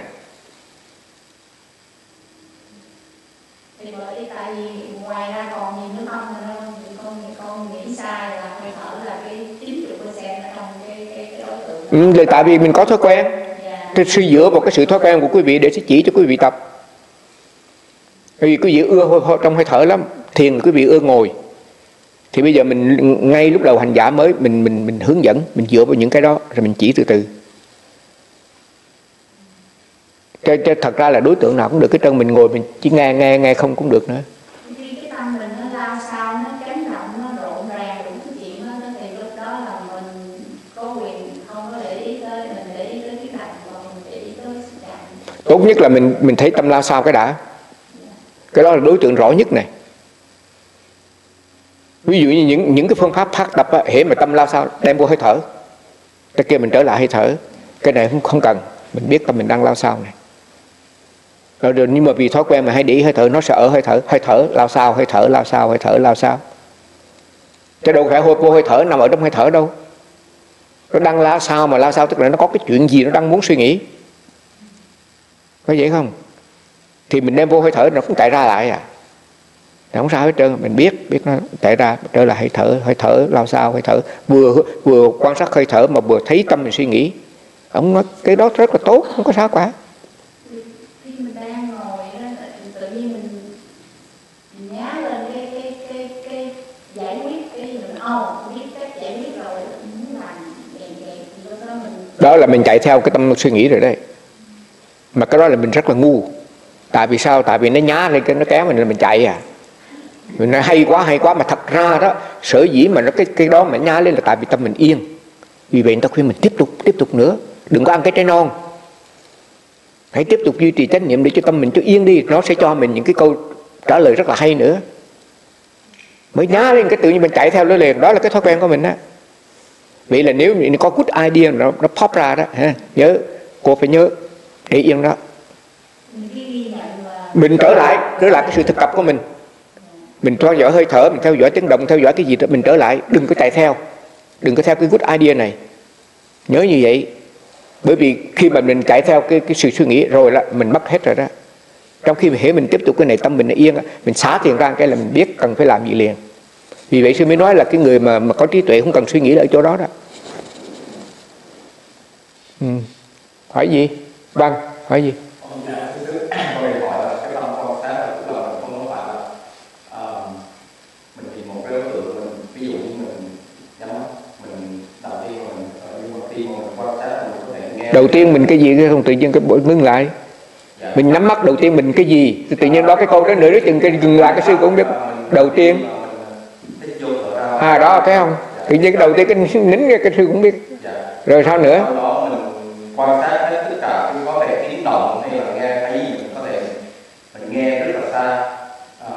Ừ, là tại vì mình có thói quen thì suy dựa vào cái sự thói quen của quý vị để sẽ chỉ cho quý vị tập. Vì quý vị ưa trong hơi thở lắm thiền quý vị ưa ngồi. Thì bây giờ mình ngay lúc đầu hành giả mới mình mình mình hướng dẫn mình dựa vào những cái đó rồi mình chỉ từ từ. Cho, cho thật ra là đối tượng nào cũng được cái chân mình ngồi mình chỉ nghe nghe nghe không cũng được nữa. Tốt nhất là mình mình thấy tâm lao sao cái đã. Cái đó là đối tượng rõ nhất này. Ví dụ như những những cái phương pháp phát tập á, hệ mà tâm lao sao đem vô hơi thở. Cái kia mình trở lại hơi thở. Cái này không không cần. Mình biết tâm mình đang lao sao này. Rồi, rồi nhưng mà vì thói quen mà hay để ý hơi thở nó sẽ ở hơi thở. Hơi thở lao sao hơi thở lao sao hơi thở lao sao. Chứ đâu phải vô hơi thở nằm ở trong hơi thở đâu. Nó đang lao sao mà lao sao tức là nó có cái chuyện gì nó đang muốn suy nghĩ có vậy không? Thì mình đem vô hơi thở nó cũng chạy ra lại à. Không sao hết trơn mình biết biết nó chạy ra trở lại hơi thở hơi thở lao sao hơi thở vừa vừa quan sát hơi thở mà vừa thấy tâm mình suy nghĩ. Ông nói cái đó rất là tốt không có sao cả. Đó là mình chạy theo cái tâm suy nghĩ rồi đấy mà cái đó là mình rất là ngu. Tại vì sao? Tại vì nó nhá lên cái, nó kéo mình mình chạy à. Mình nói hay quá hay quá, mà thật ra đó, sở dĩ mà nó cái cái đó mà nhá lên là tại vì tâm mình yên. Vì vậy người ta khuyên mình tiếp tục tiếp tục nữa. Đừng có ăn cái trái non. Hãy tiếp tục duy trì trách nhiệm để cho tâm mình cho yên đi. Nó sẽ cho mình những cái câu trả lời rất là hay nữa. Mới nhá lên cái tự nhiên mình chạy theo nó liền. Đó là cái thói quen của mình đó vậy là nếu mình có good idea, nó nó pop ra đó, ha, nhớ. Cô phải nhớ để yên đó. Mình trở lại trở lại cái sự thực tập của mình. Mình theo dõi hơi thở, mình theo dõi tiếng động, theo dõi cái gì đó, mình trở lại. Đừng có chạy theo. Đừng có theo cái good idea này. Nhớ như vậy. Bởi vì khi mà mình chạy theo cái cái sự suy nghĩ rồi là mình mất hết rồi đó. Trong khi mà hiểu mình tiếp tục cái này, tâm mình yên mình xả tiền ra cái là mình biết cần phải làm gì liền. Vì vậy sư mới nói là cái người mà mà có trí tuệ không cần suy nghĩ ở chỗ đó đó. Ừ. hỏi gì? Băng hỏi gì? Đầu tiên mình cái gì cái không tự nhiên cái bội ngưng lại. Mình nắm mắt đầu tiên mình cái gì? Tự nhiên đó cái câu đó nữa đó chừng cái dừng lại cái sư cũng biết. Đầu tiên. À đó thấy không? Tự nhiên cái đầu tiên cái nín cái sư cũng biết. Rồi sao nữa quan sát hết tất cả có thể tiếng động hay là nghe cái gì mình có thể mình xa à,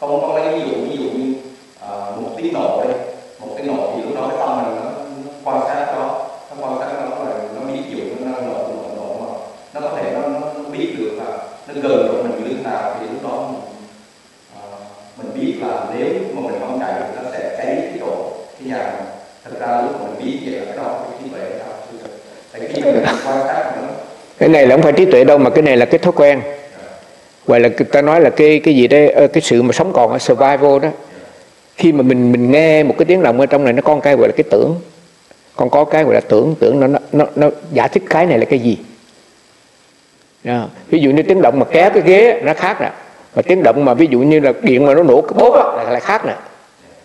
không có lấy ví dụ ví dụ như à, một tiếng nổ đây một cái nổ thì lúc đó cái tâm mình nó, nó quan sát đó. Nó quan sát nó là nó biết dụ nó nổ nổ nổ mà nó có thể nó, nó, nó biết được là nó gần của mình như thế nào thì lúc đó mình, à, mình biết là nếu mà mình không chạy nó sẽ cháy cái chỗ cái nhà mình. Thật ra lúc mà mình biết vậy là cái đó cái trí tuệ đó cái này là không phải trí tuệ đâu mà cái này là cái thói quen gọi là ta nói là cái cái gì đấy ờ, cái sự mà sống còn ở survival đó khi mà mình mình nghe một cái tiếng động ở trong này nó con cái gọi là cái tưởng. Còn có cái gọi là tưởng tưởng nó nó nó giải thích cái này là cái gì? À, ví dụ như tiếng động mà kéo cái ghế nó khác nè. Và tiếng động mà ví dụ như là điện mà nó nổ cái bốt là, là khác nè.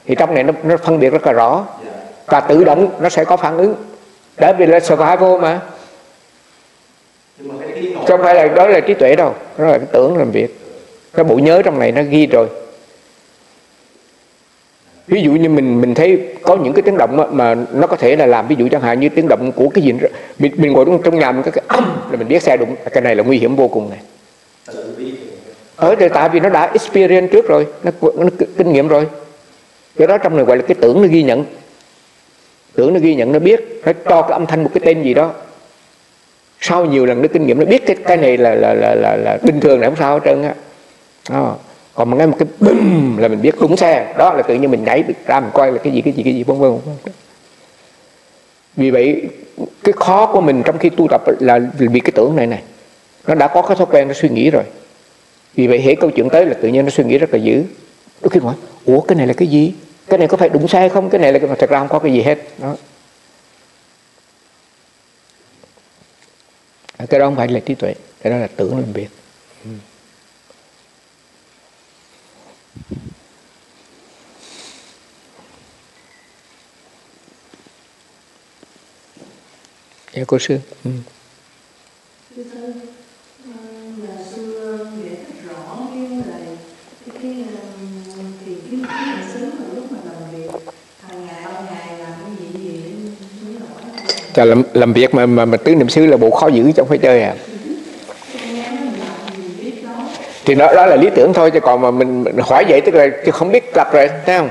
Thì trong này nó, nó phân biệt rất là rõ. Và tự động nó sẽ có phản ứng. Đã vì là survival mà không phải là đó là trí tuệ đâu đó là cái tưởng làm việc. Cái bộ nhớ trong này nó ghi rồi. Ví dụ như mình mình thấy có những cái tiếng động mà, mà nó có thể là làm ví dụ chẳng hạn như tiếng động của cái gì mình, mình ngồi trong nhà mình có cái âm là mình biết xe đụng. Cái này là nguy hiểm vô cùng này. Ở đây tại vì nó đã experience trước rồi nó, nó kinh nghiệm rồi. Cái đó trong này gọi là cái tưởng nó ghi nhận. Tưởng nó ghi nhận nó biết nó cho cái âm thanh một cái tên gì đó sau nhiều lần được kinh nghiệm nó biết cái cái này là là là là, là bình thường là không sao hết trơn á. Đó. còn mà nghe một cái bùm là mình biết đúng xe đó là tự nhiên mình nhảy ra mình coi là cái gì cái gì cái gì vân vân vì vậy cái khó của mình trong khi tu tập là vì cái tưởng này này. Nó đã có cái thói quen nó suy nghĩ rồi. Vì vậy hệ câu chuyện tới là tự nhiên nó suy nghĩ rất là dữ. Đôi khi hỏi ủa cái này là cái gì? Cái này có phải đúng sai không? Cái này là thật ra không có cái gì hết. Đó. À, cái đó không phải là trí tuệ, cái đó là tưởng làm việc dạ cô sư ừ. Cho làm, làm việc mà mà, mà tứ niệm xứ là bộ khó giữ trong phải chơi à. Thì đó đó là lý tưởng thôi chứ còn mà mình, mình hỏi vậy tức là chứ không biết tập rồi thấy không?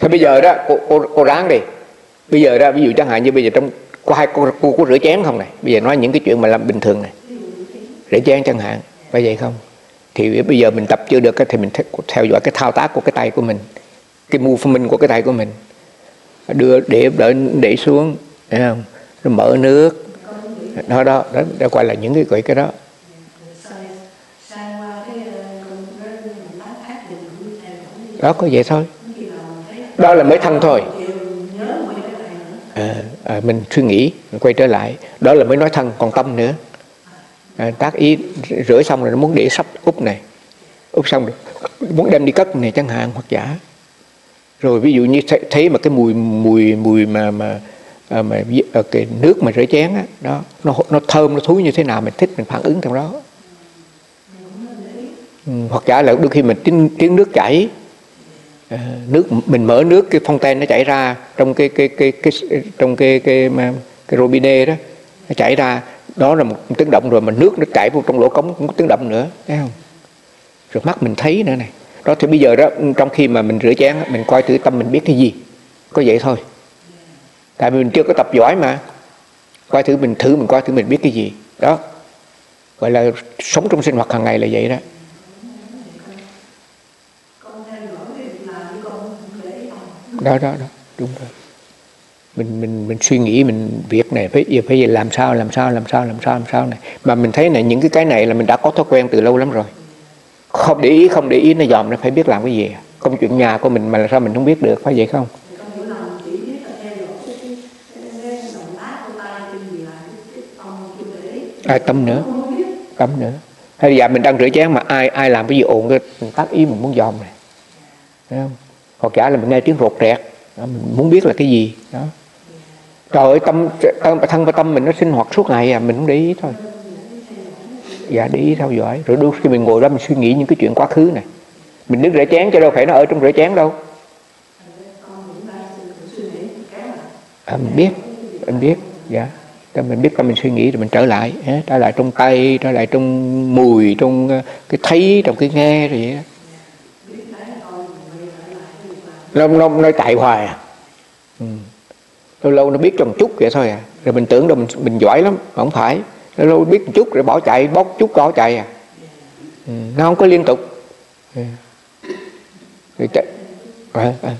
Thì bây giờ đó cô, cô, cô ráng đi. Bây giờ đó ví dụ chẳng hạn như bây giờ trong có hai cô, cô có rửa chén không này? Bây giờ nói những cái chuyện mà làm bình thường này. Rửa chén chẳng hạn phải vậy không? Thì bây giờ mình tập chưa được thì mình theo dõi cái thao tác của cái tay của mình cái movement của cái tay của mình. Đưa để đỡ để xuống thấy không? Nó mở nước. Đó đó đó, đó gọi là những cái gọi cái đó. Đó có vậy thôi. Đó là mới thân thôi. À, à, mình suy nghĩ mình quay trở lại. Đó là mới nói thân còn tâm nữa. À, tác ý rửa xong rồi nó muốn để sắp úp này. Úp xong rồi muốn đem đi cất này chẳng hạn hoặc giả. Rồi ví dụ như thấy, thấy mà cái mùi mùi mùi mà mà à, mà à, cái nước mà rửa chén á đó nó nó thơm nó thúi như thế nào mình thích mình phản ứng trong đó. Ừ, hoặc giả là đôi khi mình tiếng, tiếng nước chảy. À, nước mình mở nước cái phong ten nó chảy ra trong cái cái cái cái, cái trong cái cái cái, cái robinet đó nó chảy ra. Đó là một tiếng động rồi mà nước nó chảy vào trong lỗ cống cũng có tiếng động nữa thấy không? Rồi mắt mình thấy nữa này. Đó thì bây giờ đó trong khi mà mình rửa chén mình coi thử tâm mình biết cái gì. Có vậy thôi tại vì mình chưa có tập giỏi mà. Coi thử mình thử, mình coi thử mình biết cái gì. Đó. Gọi là sống trong sinh hoạt hàng ngày là vậy đó. Đó đó đó. Đúng rồi. Mình mình mình suy nghĩ, mình việc này, phải, giờ phải làm sao làm sao làm sao làm sao làm sao này. Mà mình thấy này, những cái cái này là mình đã có thói quen từ lâu lắm rồi. Không để ý, không để ý, nó dòm nó phải biết làm cái gì. Công chuyện nhà của mình mà là sao mình không biết được, phải vậy không? Ai tâm nữa? Tâm nữa. Hay giờ dạ, mình đang rửa chén mà ai ai làm cái gì ồn cái mình tắt ý mình muốn dòm này. Thấy không? Hoặc cả là mình nghe tiếng rột rẹt. Đó, mình muốn biết là cái gì. Đó. Trời ơi tâm, tâm thân và tâm mình nó sinh hoạt suốt ngày à mình không để ý thôi. Dạ để ý theo dõi rồi đôi khi mình ngồi đó mình suy nghĩ những cái chuyện quá khứ này. Mình đứng rửa chén cho đâu phải nó ở trong rửa chén đâu. À, mình biết mình biết. Dạ cái mình biết con mình suy nghĩ rồi mình trở lại trở lại trong tay trở lại trong mùi trong ờ, cái thấy trong cái nghe rồi vậy đó nó nó nó chạy hoài à ừ. lâu lâu nó biết trong chút vậy thôi à rồi mình tưởng là mình mình giỏi lắm không phải lâu lâu biết một chút rồi bỏ chạy bóc chút bỏ chạy à ừ. nó không có liên tục ừ. rồi chạy à, à.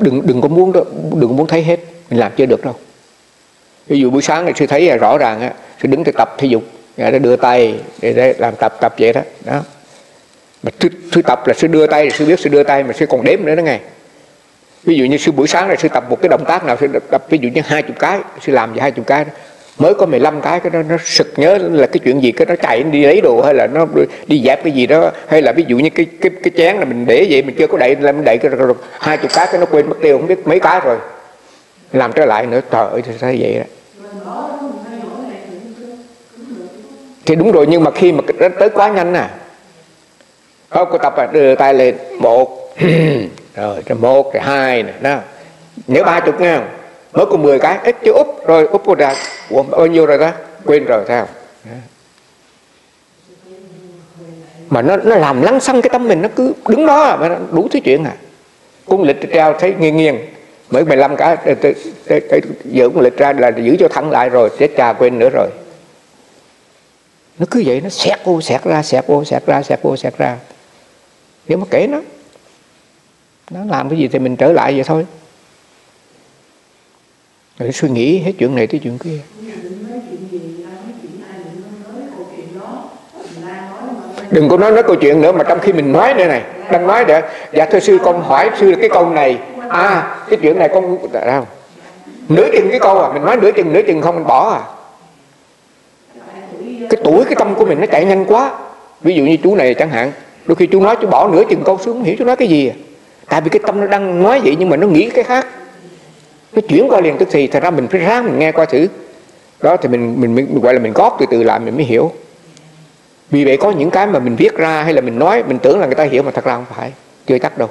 đừng đừng có muốn đừng có muốn thấy hết mình làm chưa được đâu ví dụ buổi sáng này sư thấy là rõ ràng á sư đứng để tập thể dục để đưa tay để làm tập tập vậy đó đó. Mà sư, sư tập là sư đưa tay sư biết sư đưa tay mà sư còn đếm nữa đó nghe ví dụ như sư buổi sáng là sư tập một cái động tác nào sư tập ví dụ như hai chục cái sư làm vậy hai chục cái đó. mới có 15 cái cái đó nó sực nhớ là cái chuyện gì cái nó chạy đi lấy đồ hay là nó đi dẹp cái gì đó hay là ví dụ như cái cái cái chén là mình để vậy mình chưa có đậy là mình đậy cái hai chục cái cái nó quên mất tiêu không biết mấy cái rồi. Làm trở lại nữa trời ơi thì sao vậy đó thì đúng rồi nhưng mà khi mà nó tới quá nhanh à không cô tập là đưa tay lên một. Rồi rồi một rồi hai này đó. Nếu ba chục ngàn. Mới có 10 cái ít chứ úp. Rồi úp cô ra Ủa, bao nhiêu rồi đó quên rồi sao mà nó nó làm lắng xăng cái tâm mình nó cứ đứng đó mà đủ thứ chuyện à. Cung lịch treo thấy nghiêng nghiêng mới 15 cái giữ một lịch ra là giữ cho thẳng lại rồi, chết cha quên nữa rồi. Nó cứ vậy, nó xẹt vô xẹt ra, xẹt vô xẹt ra, xẹt vô xẹt ra. Nếu mà kể nó. Nó làm cái gì thì mình trở lại vậy thôi. Rồi suy nghĩ hết chuyện này tới chuyện kia. Đừng có nói nói câu chuyện nữa mà trong khi mình nói nữa này, đang nói để dạ thưa sư, con hỏi sư cái câu này à cái chuyện này con đâu? Nửa chừng cái câu à mình nói nửa chừng nửa chừng không mình bỏ à. Cái tuổi cái tâm của mình nó chạy nhanh quá. Ví dụ như chú này chẳng hạn đôi khi chú nói chú bỏ nửa chừng câu xuống không hiểu chú nói cái gì à. tại vì cái tâm nó đang nói vậy nhưng mà nó nghĩ cái khác. Nó chuyển qua liền tức thì thật ra mình phải ráng mình nghe qua thử. Đó thì mình mình, mình, mình gọi là mình góp từ từ lại mình mới hiểu. Vì vậy có những cái mà mình viết ra hay là mình nói mình tưởng là người ta hiểu mà thật ra không phải. Chưa chắc đâu.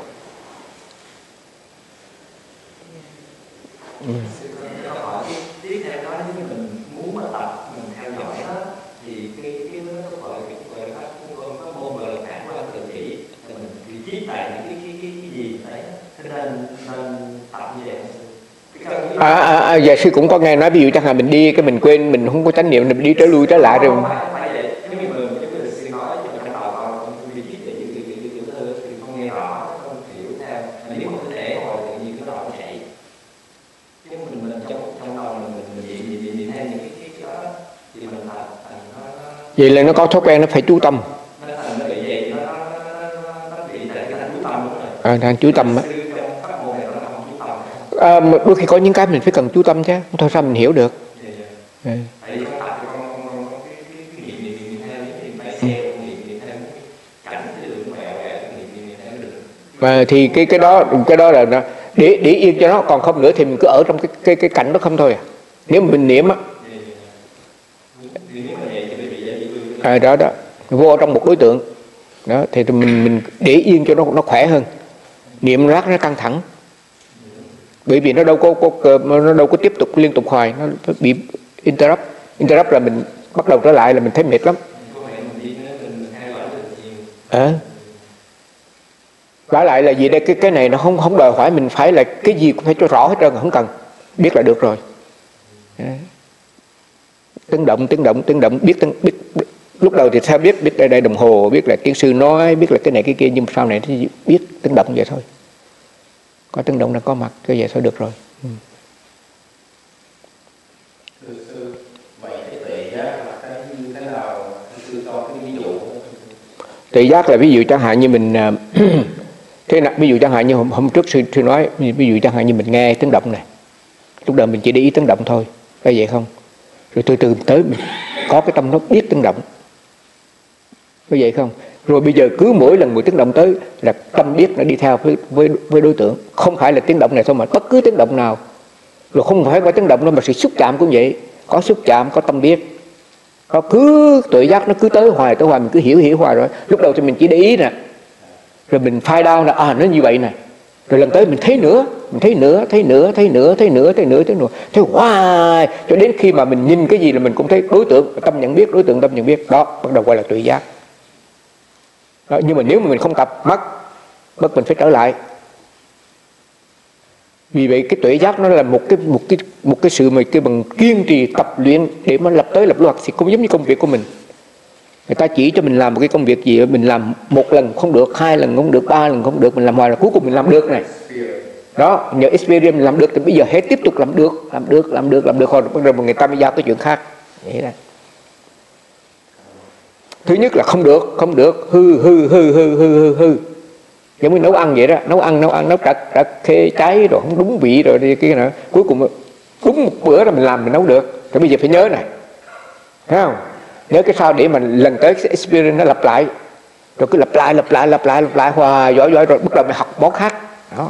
Ừ. à, à, à, dạ sư cũng có nghe nói ví dụ chẳng hạn mình đi cái mình quên mình không có chánh niệm mình đi trở lui trở lại rồi. Vậy là nó có thói quen nó phải chú tâm. À, đang chú tâm á. À, đôi khi có những cái mình phải cần chú tâm chứ thôi sao mình hiểu được. À. mà thì cái cái đó cái đó là nó để để yên cho nó còn không nữa thì mình cứ ở trong cái cái cái cảnh đó không thôi à. Nếu mà mình niệm á à, đó đó vô trong một đối tượng. Đó thì mình mình để yên cho nó nó khỏe hơn. Niệm rác nó căng thẳng. Bởi vì nó đâu có, có nó đâu có tiếp tục liên tục hoài nó bị interrupt. Interrupt là mình bắt đầu trở lại là mình thấy mệt lắm. À. Vả lại là gì đây? Cái cái này nó không không đòi hỏi mình phải là cái gì cũng phải cho rõ hết trơn không cần. Biết là được rồi. À. tiếng động tiếng động tiếng động biết tiếng biết, biết lúc đầu thì sao biết biết đây đây đồng hồ biết là tiếng sư nói biết là cái này cái kia nhưng sau này thì biết tiếng động vậy thôi. Có tiếng động là có mặt cái vậy thôi được rồi. Ừ. tuệ giác là ví dụ. Chẳng hạn như mình à, thế nào ví dụ chẳng hạn như hôm, hôm trước sư, sư nói ví dụ chẳng hạn như mình nghe tiếng động này. Lúc đầu mình chỉ để ý tiếng động thôi có vậy không? Rồi từ từ tới mình có cái tâm nó biết tiếng động có vậy không? Rồi bây giờ cứ mỗi lần một tiếng động tới là tâm biết nó đi theo với, với, với đối tượng. Không phải là tiếng động này thôi mà bất cứ tiếng động nào. Rồi không phải có tiếng động đâu mà sự xúc chạm cũng vậy. Có xúc chạm có tâm biết nó cứ tự giác nó cứ tới hoài tới hoài mình cứ hiểu hiểu hoài rồi. Lúc đầu thì mình chỉ để ý nè. Rồi mình phai đau là à nó như vậy nè. Rồi lần tới mình thấy nữa mình thấy nữa thấy nữa thấy nữa thấy nữa thấy nữa thấy nữa. Thấy hoài. Cho đến khi mà mình nhìn cái gì là mình cũng thấy đối tượng tâm nhận biết đối tượng tâm nhận biết. Đó bắt đầu gọi là tự giác đó, nhưng mà nếu mà mình không tập mất mất mình phải trở lại. Vì vậy cái tuệ giác nó là một cái một cái một cái sự mà cái bằng kiên trì tập luyện để mà lập tới lập luật thì cũng giống như công việc của mình. Người ta chỉ cho mình làm một cái công việc gì mình làm một lần không được hai lần không được ba lần không được mình làm hoài là cuối cùng mình làm được này. Đó nhờ experience mình làm được thì bây giờ hết tiếp tục làm được làm được làm được làm được rồi bắt người ta mới giao cái chuyện khác. Vậy đó thứ nhất là không được không được. Hư hư hư hư hư hư hư. Giống như nấu ăn vậy đó. Nấu ăn nấu ăn, nấu trật trật khê cháy rồi, không đúng vị rồi đi, cái nữa cuối cùng đúng một bữa rồi mình làm, mình nấu được. Thì bây giờ phải nhớ này. Thấy không? Nhớ cái sao để mà lần tới cái experience nó lặp lại. Rồi cứ lặp lại lặp lại lặp lại lặp lại. Hòa, giỏi giỏi rồi. Bắt đầu mình học món khác. Đó.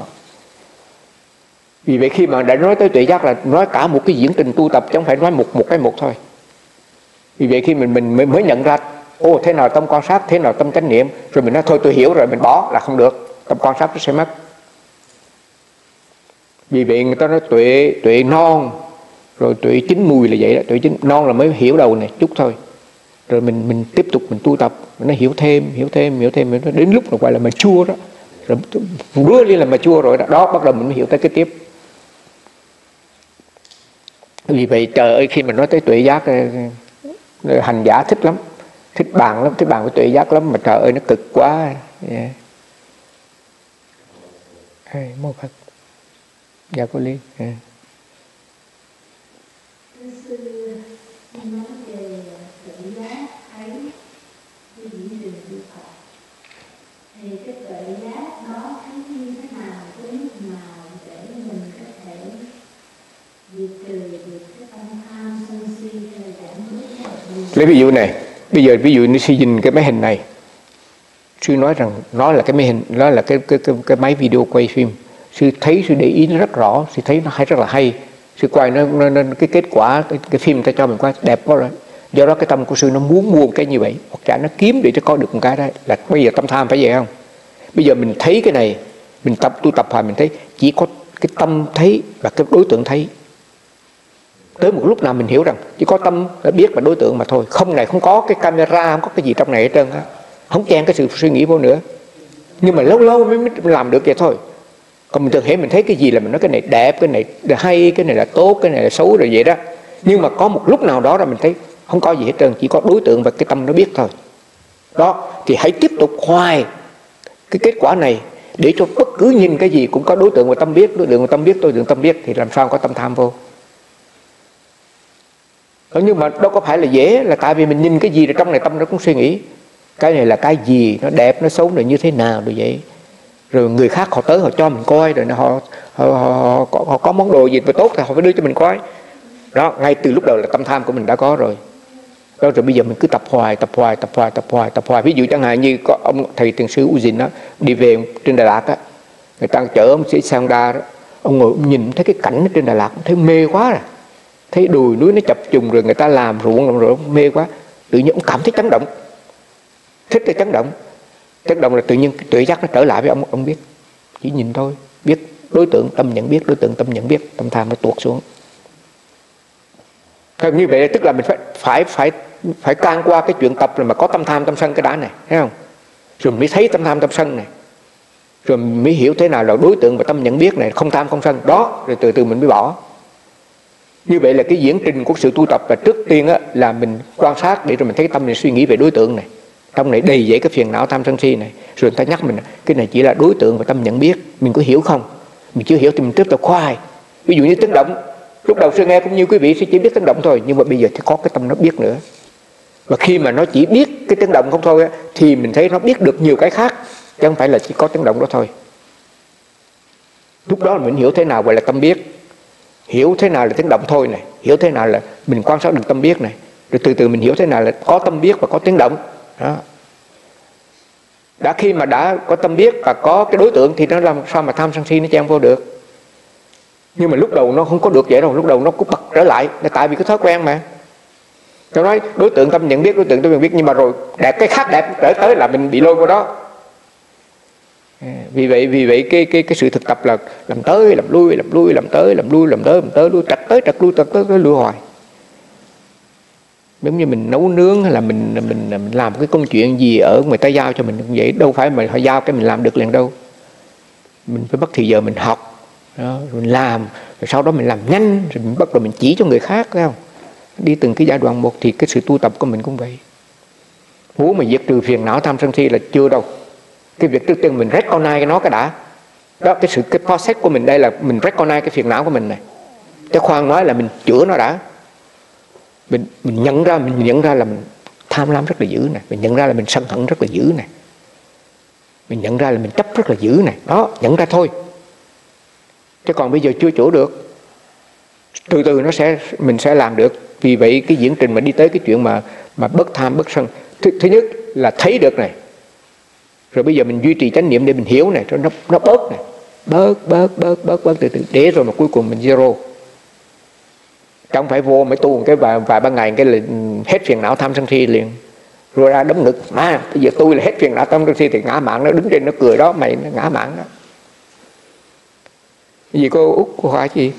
Vì vậy khi mà đã nói tới tuệ giác là nói cả một cái diễn trình tu tập chứ không phải nói một một cái một thôi. Vì vậy khi mình mình mới nhận ra ô thế nào tâm quan sát thế nào tâm chánh niệm? Rồi mình nói thôi tôi hiểu rồi mình bỏ. Là không được. Tâm quan sát nó sẽ mất. Vì vậy người ta nói tuệ tuệ non. Rồi tuệ chín mùi là vậy đó. Tuệ chín non là mới hiểu đầu này chút thôi. Rồi mình mình tiếp tục mình tu tập. Mình nó hiểu thêm hiểu thêm hiểu thêm. Đến lúc nó gọi là mà chua đó. Rồi bước đi là mà chua rồi đó, đó bắt đầu mình mới hiểu tới cái tiếp. Vì vậy trời ơi khi mình nói tới tuệ giác ờ, ờ, hành giả thích lắm thích bạn lắm thích bạn với tuệ giác lắm mà trời ơi nó cực quá. Yeah. hey, mô phật. Dạ cô ly yeah. thì cái tuệ giác đó thấy như thế nào cái lúc nào để mình có thể diệt trừ được cái tâm tham sân si hay giảm bớt lấy ví dụ này bây giờ ví dụ như sư nhìn cái máy hình này sư nói rằng nó là cái máy hình nó là cái cái cái, cái máy video quay phim. Sư thấy sư để ý nó rất rõ sư thấy nó hay rất là hay. Sư quay nó, nó, nó cái kết quả cái, cái phim ta cho mình quay đẹp quá rồi. Do đó cái tâm của sư nó muốn mua một cái như vậy hoặc giả nó kiếm để cho có được một cái đấy. Là bây giờ tâm tham phải vậy không? Bây giờ mình thấy cái này mình tập tu tập hoài mình thấy chỉ có cái tâm thấy và cái đối tượng thấy tới một lúc nào mình hiểu rằng chỉ có tâm đã biết và đối tượng mà thôi. Không này không có cái camera, không có cái gì trong này hết trơn á. Không chen cái sự suy nghĩ vô nữa. Nhưng mà lâu lâu mới làm được vậy thôi. Còn mình thường hiện mình thấy cái gì là mình nói cái này đẹp, cái này hay, cái này là tốt, cái này là xấu rồi vậy đó. Nhưng mà có một lúc nào đó là mình thấy không có gì hết trơn, chỉ có đối tượng và cái tâm nó biết thôi. Đó, thì hãy tiếp tục hoài cái kết quả này để cho bất cứ nhìn cái gì cũng có đối tượng và tâm biết, đối tượng và tâm biết đối tượng tâm biết thì làm sao có tâm tham vô ừ, nhưng mà đâu có phải là dễ là tại vì mình nhìn cái gì trong này tâm nó cũng suy nghĩ. Cái này là cái gì nó đẹp nó xấu nó như thế nào rồi vậy? Rồi người khác họ tới họ cho mình coi rồi họ họ, họ, họ, họ, họ có món đồ gì mà tốt thì họ phải đưa cho mình coi. Đó ngay từ lúc đầu là tâm tham của mình đã có rồi. Đó rồi bây giờ mình cứ tập hoài tập hoài tập hoài tập hoài tập hoài. Ví dụ chẳng hạn như có ông thầy tiền sư Ujin đó đi về trên Đà Lạt á người ta chở ông sĩ sang đa đó ông ngồi ông nhìn thấy cái cảnh trên Đà Lạt thấy mê quá rồi thấy đùi núi nó chập trùng rồi người ta làm ruộng, làm rồi ông mê quá. Tự nhiên ông cảm thấy chấn động. Thích cái chấn động. Chấn động là tự nhiên tự giác nó trở lại với ông ông biết. Chỉ nhìn thôi, biết đối tượng, tâm nhận biết, đối tượng tâm nhận biết, tâm tham nó tuột xuống. Thế như vậy tức là mình phải phải phải phải can qua cái chuyện tập là mà có tâm tham tâm sân cái đã này, thấy không? Rồi mới thấy tâm tham tâm sân này. Rồi mới hiểu thế nào là đối tượng và tâm nhận biết này, không tham không sân. Đó, rồi từ từ mình mới bỏ như vậy là cái diễn trình của sự tu tập và trước tiên á, là mình quan sát để rồi mình thấy tâm mình suy nghĩ về đối tượng này. Trong này đầy dẫy cái phiền não tham sân si này. Rồi người ta nhắc mình cái này chỉ là đối tượng và tâm nhận biết. Mình có hiểu không? Mình chưa hiểu thì mình tiếp tục khoai. Ví dụ như tiếng động. Lúc đầu sư nghe cũng như quý vị sẽ chỉ biết tiếng động thôi. Nhưng mà bây giờ thì có cái tâm nó biết nữa. Và khi mà nó chỉ biết cái tiếng động không thôi thì mình thấy nó biết được nhiều cái khác. Chứ không phải là chỉ có tiếng động đó thôi. Lúc đó mình hiểu thế nào gọi là tâm biết hiểu thế nào là tiếng động thôi này. Hiểu thế nào là mình quan sát được tâm biết này. Rồi từ từ mình hiểu thế nào là có tâm biết và có tiếng động. Đó. đã khi mà đã có tâm biết và có cái đối tượng thì nó làm sao mà tham sân si nó chen vô được. Nhưng mà lúc đầu nó không có được vậy đâu. Lúc đầu nó cũng bật trở lại. Là tại vì cái thói quen mà. Tôi nói, đối tượng tâm nhận biết, đối tượng tâm nhận biết. Nhưng mà rồi đẹp cái khác đẹp, trở tới là mình bị lôi vô đó. À, vì vậy vì vậy cái cái cái sự thực tập là làm tới làm lui làm lui làm tới làm lui làm tới làm tới lui trật tới trật lui trật tới tới lui hoài. Giống như mình nấu nướng hay là mình mình mình làm cái công chuyện gì ở người ta giao cho mình cũng vậy đâu phải mà họ giao cái mình làm được liền đâu. Mình phải mất thì giờ mình học đó, rồi mình làm rồi sau đó mình làm nhanh rồi mình bắt đầu mình chỉ cho người khác thấy không? Đi từng cái giai đoạn một thì cái sự tu tập của mình cũng vậy. Muốn mà diệt trừ phiền não tham sân si là chưa đâu cái việc trước tiên mình recognize nó cái đã. Đó cái sự cái process của mình đây là mình recognize cái phiền não của mình này. Cái khoan nói là mình chữa nó đã. Mình mình nhận ra mình nhận ra là mình tham lam rất là dữ này. Mình nhận ra là mình sân hận rất là dữ này. Mình nhận ra là mình chấp rất là dữ này. Đó nhận ra thôi. Chứ còn bây giờ chưa chữa được từ từ nó sẽ mình sẽ làm được. Vì vậy cái diễn trình mà đi tới cái chuyện mà mà bất tham bất sân. Thứ, thứ nhất là thấy được này rồi bây giờ mình duy trì chánh niệm để mình hiểu này cho nó nó bớt này. Bớt bớt bớt bớt bớt từ từ. Để rồi mà cuối cùng mình zero. Chẳng phải vô mới tu một cái vài, vài ba ngày cái là ừ, hết phiền não tham sân si liền. Rồi ra đấm ngực mà bây giờ tôi là hết phiền não tham sân si thì ngã mạng nó đứng trên nó cười đó mày nó ngã mạng đó. Gì cô út cô hỏi gì?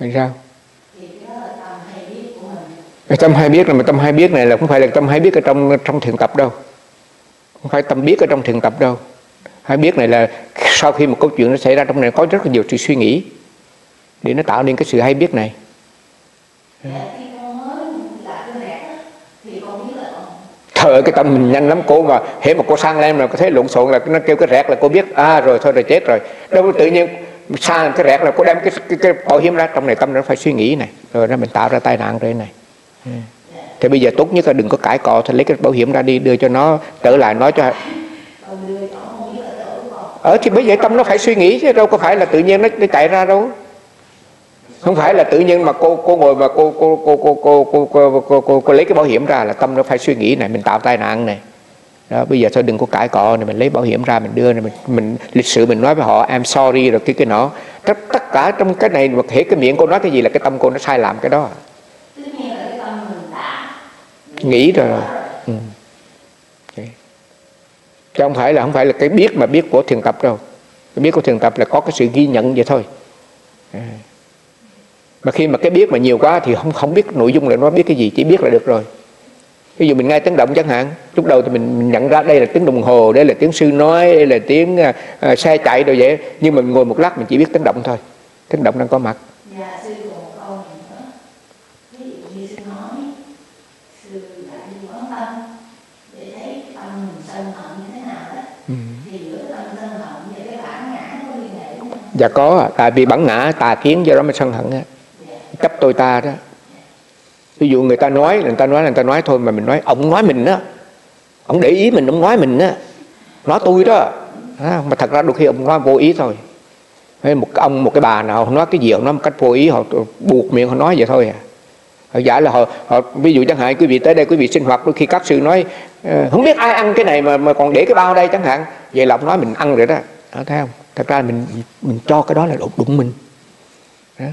Vậy sao? Cái tâm hay biết là mà tâm hay biết này là không phải là tâm hay biết ở trong trong thiền tập đâu. Không phải tâm biết ở trong thiền tập đâu. Hay biết này là sau khi một câu chuyện nó xảy ra trong này có rất là nhiều sự suy nghĩ để nó tạo nên cái sự hay biết này. Trời cái tâm mình nhanh lắm cô mà Hễ mà cô sang lên mà có thấy lộn xộn là nó kêu cái rẹt là cô biết À rồi thôi rồi chết rồi. Đâu tự nhiên sang cái rẹt là cô đem cái, cái, cái bảo hiểm ra? Trong này tâm nó phải suy nghĩ này. Rồi nó mình tạo ra tai nạn rồi này. Thì bây giờ tốt nhất là đừng có cãi cọ Thì lấy cái bảo hiểm ra đi đưa cho nó trở lại nói cho ở thì bây giờ tâm nó phải suy nghĩ chứ đâu có phải là tự nhiên nó, nó chạy ra đâu. Không phải là tự nhiên mà cô cô ngồi mà cô cô cô cô cô cô cô, cô, cô, cô lấy cái bảo hiểm ra là tâm nó phải suy nghĩ này mình tạo tai nạn này đó, bây giờ thôi, đừng có cãi cọ, này mình lấy bảo hiểm ra, mình đưa, này mình mình, lịch sự mình nói với họ, I'm sorry rồi cái cái nọ. Tất tất cả trong cái này mà thể cái miệng cô nói cái gì là cái tâm cô nó sai làm cái đó. Nghĩ rồi. Ừ. chứ không phải là, không phải là cái biết mà biết của thiền tập đâu. Cái biết của thiền tập là có cái sự ghi nhận vậy thôi. À. Mà khi mà cái biết mà nhiều quá thì không không biết nội dung là nó biết cái gì, chỉ biết là được rồi ví dụ mình nghe tiếng động chẳng hạn lúc đầu thì mình, mình nhận ra đây là tiếng đồng hồ đây là tiếng sư nói đây là tiếng uh, xe chạy rồi vậy. Nhưng mình ngồi một lát mình chỉ biết tiếng động thôi tiếng động đang có mặt. Dạ sư còn một câu này nữa ví dụ như sư nói sư lại đi quán tâm để thấy tâm mình sân hận như thế nào đó ừ. thì giữa tâm sân hận và cái bản ngã có liên hệ với nhau. Dạ có tại vì bản ngã tà kiến do đó mới sân hận á. Chấp tôi ta đó ví dụ người ta nói người ta nói người ta nói thôi mà mình nói ông nói mình đó ông để ý mình ông nói mình á nói tôi đó. À, mà thật ra đôi khi ông nói vô ý thôi. Hay một ông một cái bà nào nói cái gì họ nói một cách vô ý họ buộc miệng họ nói vậy thôi à. Họ giả là họ, họ ví dụ chẳng hạn quý vị tới đây quý vị sinh hoạt đôi khi các sư nói ờ, không biết ai ăn cái này mà mà còn để cái bao đây chẳng hạn. Vậy là ông nói mình ăn rồi đó, đó thấy không? Thật ra mình mình cho cái đó là đụng đụng mình. Đó.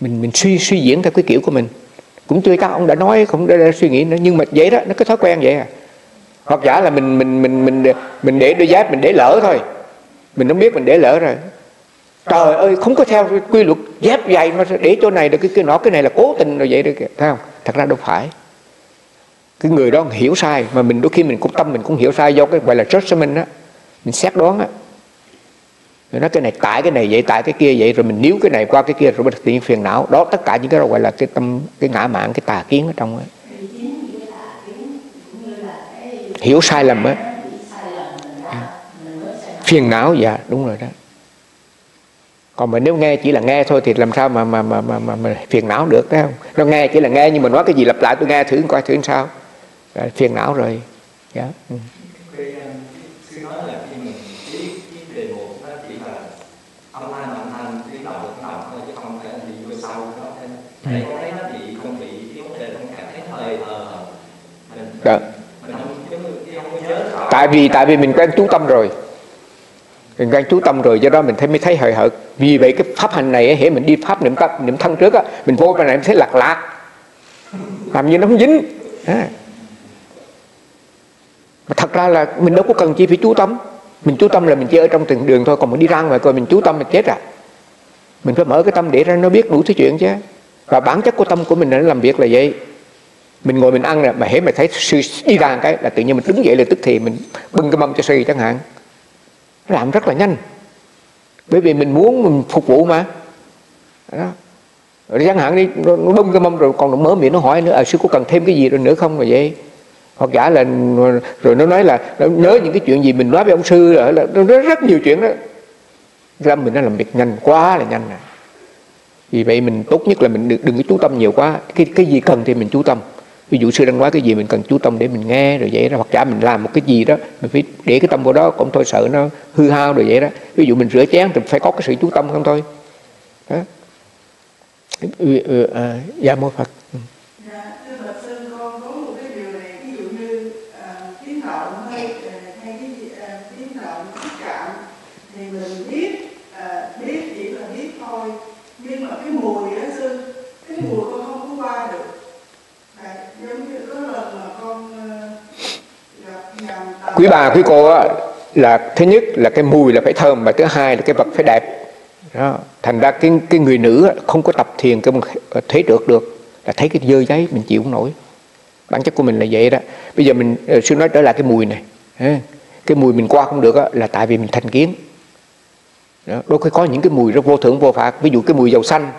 mình mình suy suy diễn theo cái kiểu của mình cũng chưa các ông đã nói không đã, đã suy nghĩ nữa. Nhưng mà vậy đó nó cái thói quen vậy à. Hoặc giả là mình mình mình mình mình để đôi dép mình để lỡ thôi. Mình không biết mình để lỡ rồi. Trời ơi không có theo quy luật dép dày mà để chỗ này rồi cái cái nọ cái này là cố tình rồi vậy được thấy không? Thật ra đâu phải. Cái người đó hiểu sai mà mình đôi khi mình cũng tâm mình cũng hiểu sai do cái gọi là judgment á. Mình xét đoán á rồi nói cái này tại cái này vậy tại cái kia vậy rồi mình níu cái này qua cái kia rồi mình tự phiền não. Đó tất cả những cái đó gọi là cái tâm cái ngã mạng cái tà kiến ở trong ấy. hiểu sai lầm á. Phiền não dạ đúng rồi đó. Còn mà nếu nghe chỉ là nghe thôi thì làm sao mà mà mà mà, mà, mà phiền não được đấy không? Nó nghe chỉ là nghe nhưng mà nói cái gì lặp lại tôi nghe thử coi thử sao. Rồi, phiền não rồi. Dạ yeah. Khi um, sư nói là khi mình viết viết đề mục nó chỉ là âm thanh âm thanh tiếng động tiếng động thôi chứ không thể đi vô sâu nó thêm để có thấy nó bị không bị cái vấn đề không cảm thấy hơi hờ mình Dạ. mình không chứ không có nhớ đó. Tại vì tại vì mình quen chú tâm rồi. Mình quen chú tâm rồi, do đó mình thấy, mới thấy hời hợt. Vì vậy cái pháp hành này hệ mình đi pháp niệm tâm niệm thân trước á, mình vô bên này mình thấy lạc lạc. Làm như nó không dính. À. mà thật ra là mình đâu có cần chi phải chú tâm. Mình chú tâm là mình chỉ ở trong từng đường thôi, còn mình đi ra ngoài coi mình chú tâm mình chết à. Mình phải mở cái tâm để ra nó biết đủ thứ chuyện chứ. Và bản chất của tâm của mình là nó làm việc là vậy mình ngồi mình ăn nè mà hễ mà thấy sư đi ra cái là tự nhiên mình đứng dậy là tức thì mình bưng cái mâm cho sư chẳng hạn. Làm rất là nhanh. Bởi vì mình muốn mình phục vụ mà. Đó. Rồi chẳng hạn đi nó nó bưng cái mâm rồi còn nó mở miệng nó hỏi nữa à, sư có cần thêm cái gì rồi nữa không? Mà vậy. Hoặc giả là rồi nó nói là nó nhớ những cái chuyện gì mình nói với ông sư rồi là nó rất, rất nhiều chuyện đó. Làm mình nó làm việc nhanh quá là nhanh à vì vậy mình tốt nhất là mình đừng, đừng có chú tâm nhiều quá. Cái cái gì cần thì mình chú tâm ví dụ sư đang nói cái gì mình cần chú tâm để mình nghe rồi vậy đó. Hoặc giả mình làm một cái gì đó mình phải để cái tâm vào đó cũng thôi sợ nó hư hao rồi vậy đó. Ví dụ mình rửa chén thì phải có cái sự chú tâm không thôi. Đó. Ừ, ừ, à, dạ mô phật Ừ. Dạ, thưa Phật sư con có một cái điều này ví dụ như à, tiếng động hay à, hay cái gì, à, tiếng động xúc chạm thì mình biết à, biết chỉ là biết thôi nhưng mà cái mùi đó sư cái mùi con không có qua được à, giống như có lần mà con à, gặp nhầm tàu quý bà quý cô á, là thứ nhất là cái mùi là phải thơm và thứ hai là cái vật phải đẹp. Đó. thành ra cái cái người nữ không có tập thiền cái thấy được được là thấy cái dơ giấy mình chịu không nổi. Bản chất của mình là vậy đó. Bây giờ mình ờ, sư nói trở lại cái mùi này. Cái mùi mình qua không được là tại vì mình thành kiến. Đó. đôi khi có những cái mùi rất vô thưởng vô phạt. Ví dụ cái mùi dầu xanh.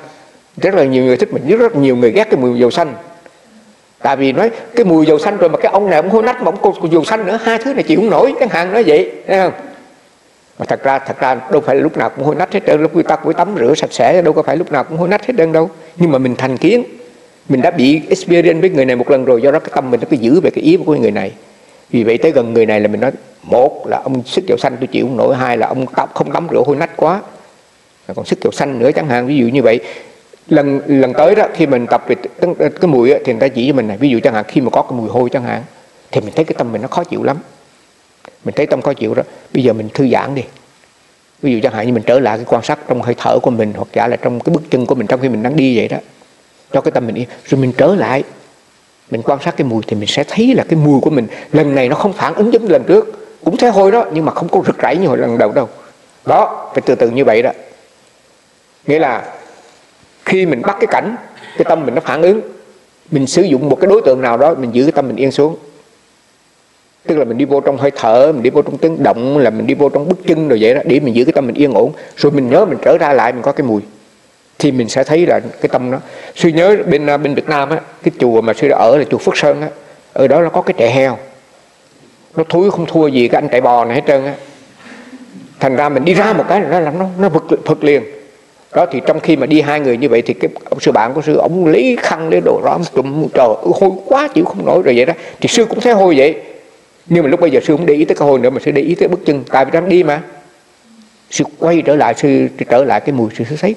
Rất là nhiều người thích mình rất, rất nhiều người ghét cái mùi dầu xanh tại vì nói, cái mùi dầu xanh rồi mà cái ông này ông hôi nách mà ông còn dầu xanh nữa, hai thứ này chịu không nổi, chẳng hạn nói vậy, thấy không? Mà thật ra thật ra đâu phải lúc nào cũng hôi nách hết trơn, lúc người ta cũng tắm rửa sạch sẽ, đâu có phải lúc nào cũng hôi nách hết trơn đâu. Nhưng mà mình thành kiến, mình đã bị experience với người này một lần rồi, do đó cái tâm mình nó cứ giữ về cái ý của người này. Vì vậy tới gần người này là mình nói, một là ông sức dầu xanh tôi chịu không nổi, hai là ông tắm, không tắm rửa hôi nách quá. Còn sức dầu xanh nữa chẳng hạn, ví dụ như vậy lần lần tới đó khi mình tập về cái, cái mùi á, thì người ta chỉ cho mình này ví dụ chẳng hạn khi mà có cái mùi hôi chẳng hạn thì mình thấy cái tâm mình nó khó chịu lắm. Mình thấy tâm khó chịu đó bây giờ mình thư giãn đi. Ví dụ chẳng hạn như mình trở lại cái quan sát trong hơi thở của mình hoặc giả là trong cái bước chân của mình trong khi mình đang đi vậy đó cho cái tâm mình yên rồi mình trở lại. Mình quan sát cái mùi thì mình sẽ thấy là cái mùi của mình lần này nó không phản ứng giống như lần trước. Cũng thấy hôi đó nhưng mà không có rực rãi như hồi lần đầu đâu. Đó phải từ từ như vậy đó. Nghĩa là khi mình bắt cái cảnh, cái tâm mình nó phản ứng, mình sử dụng một cái đối tượng nào đó, mình giữ cái tâm mình yên xuống. Tức là mình đi vô trong hơi thở, mình đi vô trong tiếng động, là mình đi vô trong bước chân rồi vậy đó, để mình giữ cái tâm mình yên ổn. Rồi mình nhớ mình trở ra lại, mình có cái mùi, thì mình sẽ thấy là cái tâm nó suy nhớ bên à, bên Việt Nam á, cái chùa mà sư đã ở là chùa Phước Sơn á, ở đó nó có cái trại heo. Nó thúi không thua gì cái anh trại bò này hết trơn á. Thành ra mình đi ra một cái là nó làm nó nó vực vực liền đó thì trong khi mà đi hai người như vậy thì cái ông sư bạn của sư ông lấy khăn để đồ rõm trùm trời hôi quá chịu không nổi rồi vậy đó. Thì sư cũng thấy hôi vậy. Nhưng mà lúc bây giờ sư không để ý tới cái hôi nữa mà sư để ý tới bước chân tại vì đang đi mà. Sư quay trở lại sư trở lại cái mùi sư, sư thấy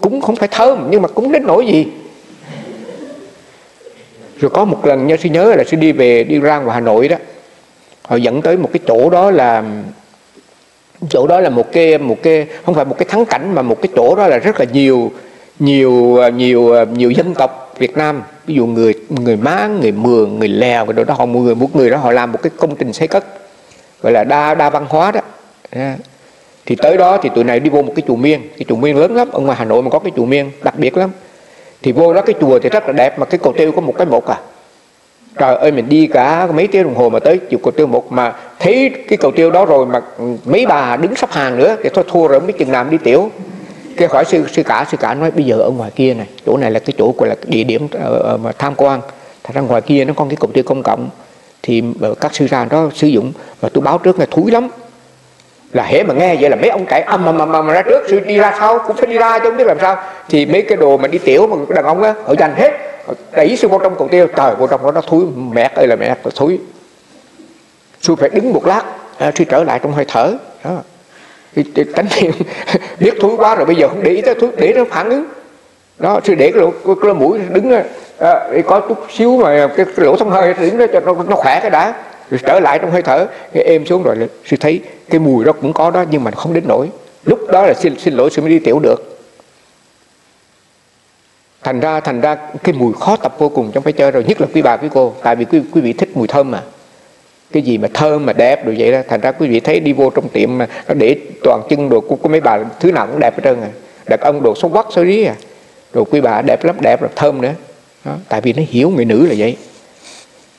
cũng không phải thơm nhưng mà cũng đến nỗi gì? Rồi có một lần nha sư nhớ là sư đi về đi ra ngoài hà nội đó. Họ dẫn tới một cái chỗ đó là chỗ đó là một cái một cái, không phải một cái thắng cảnh, mà một cái chỗ đó là rất là nhiều nhiều nhiều nhiều dân tộc Việt Nam. Ví dụ người người má, người Mường, người Lèo, cái đó, họ, một người một người đó, họ làm một cái công trình xây cất, gọi là đa đa văn hóa đó. Thì tới đó thì tụi này đi vô một cái chùa miên. Cái chùa miên lớn lắm, ở ngoài Hà Nội mà có cái chùa miên đặc biệt lắm. Thì vô đó cái chùa thì rất là đẹp, mà cái cầu tiêu có một cái một à. Trời ơi, mình đi cả mấy tiếng đồng hồ mà tới chùa cầu tiêu một mà thấy cái cầu tiêu đó rồi mà mấy bà đứng sắp hàng nữa thì thôi thua rồi mấy chừng nào đi tiểu. Cái hỏi sư sư cả sư cả nói bây giờ ở ngoài kia này chỗ này là cái chỗ gọi là địa điểm uh, mà tham quan. Thật ra ngoài kia nó có cái cầu tiêu công cộng. Thì uh, các sư ra đó sử dụng và tôi báo trước là thúi lắm. Là hễ mà nghe vậy là mấy ông chạy âm mà, mà, mà, ra trước sư đi ra sau cũng phải đi ra chứ không biết làm sao. Thì mấy cái đồ mà đi tiểu mà đàn ông á họ dành hết đẩy sư vô trong cầu tiêu. Trời vô trong đó nó thúi mẹ ơi là mẹ thúi xui phải đứng một lát à, thì trở lại trong hơi thở. Đó. Thì, thì tránh niệm biết thúi quá rồi bây giờ không để ý tới thúi để nó phản ứng. Đó thì để cái lỗ, cái, cái mũi đứng à, có chút xíu mà cái, cái lỗ thông hơi đứng đó cho nó, nó khỏe cái đã. Rồi trở lại trong hơi thở cái êm xuống rồi sư thấy cái mùi đó cũng có đó nhưng mà không đến nổi lúc đó là xin xin lỗi sư mới đi tiểu được. Thành ra thành ra cái mùi khó tập vô cùng trong phải chơi rồi nhất là quý bà quý cô. Tại vì quý, quý vị thích mùi thơm mà cái gì mà thơm mà đẹp rồi vậy đó. Thành ra quý vị thấy đi vô trong tiệm mà nó để toàn chân đồ của, của mấy bà thứ nào cũng đẹp hết trơn à. Đàn ông đồ xấu quắc xấu rí à. Rồi quý bà đẹp lắm đẹp rồi thơm nữa. Đó, tại vì nó hiểu người nữ là vậy.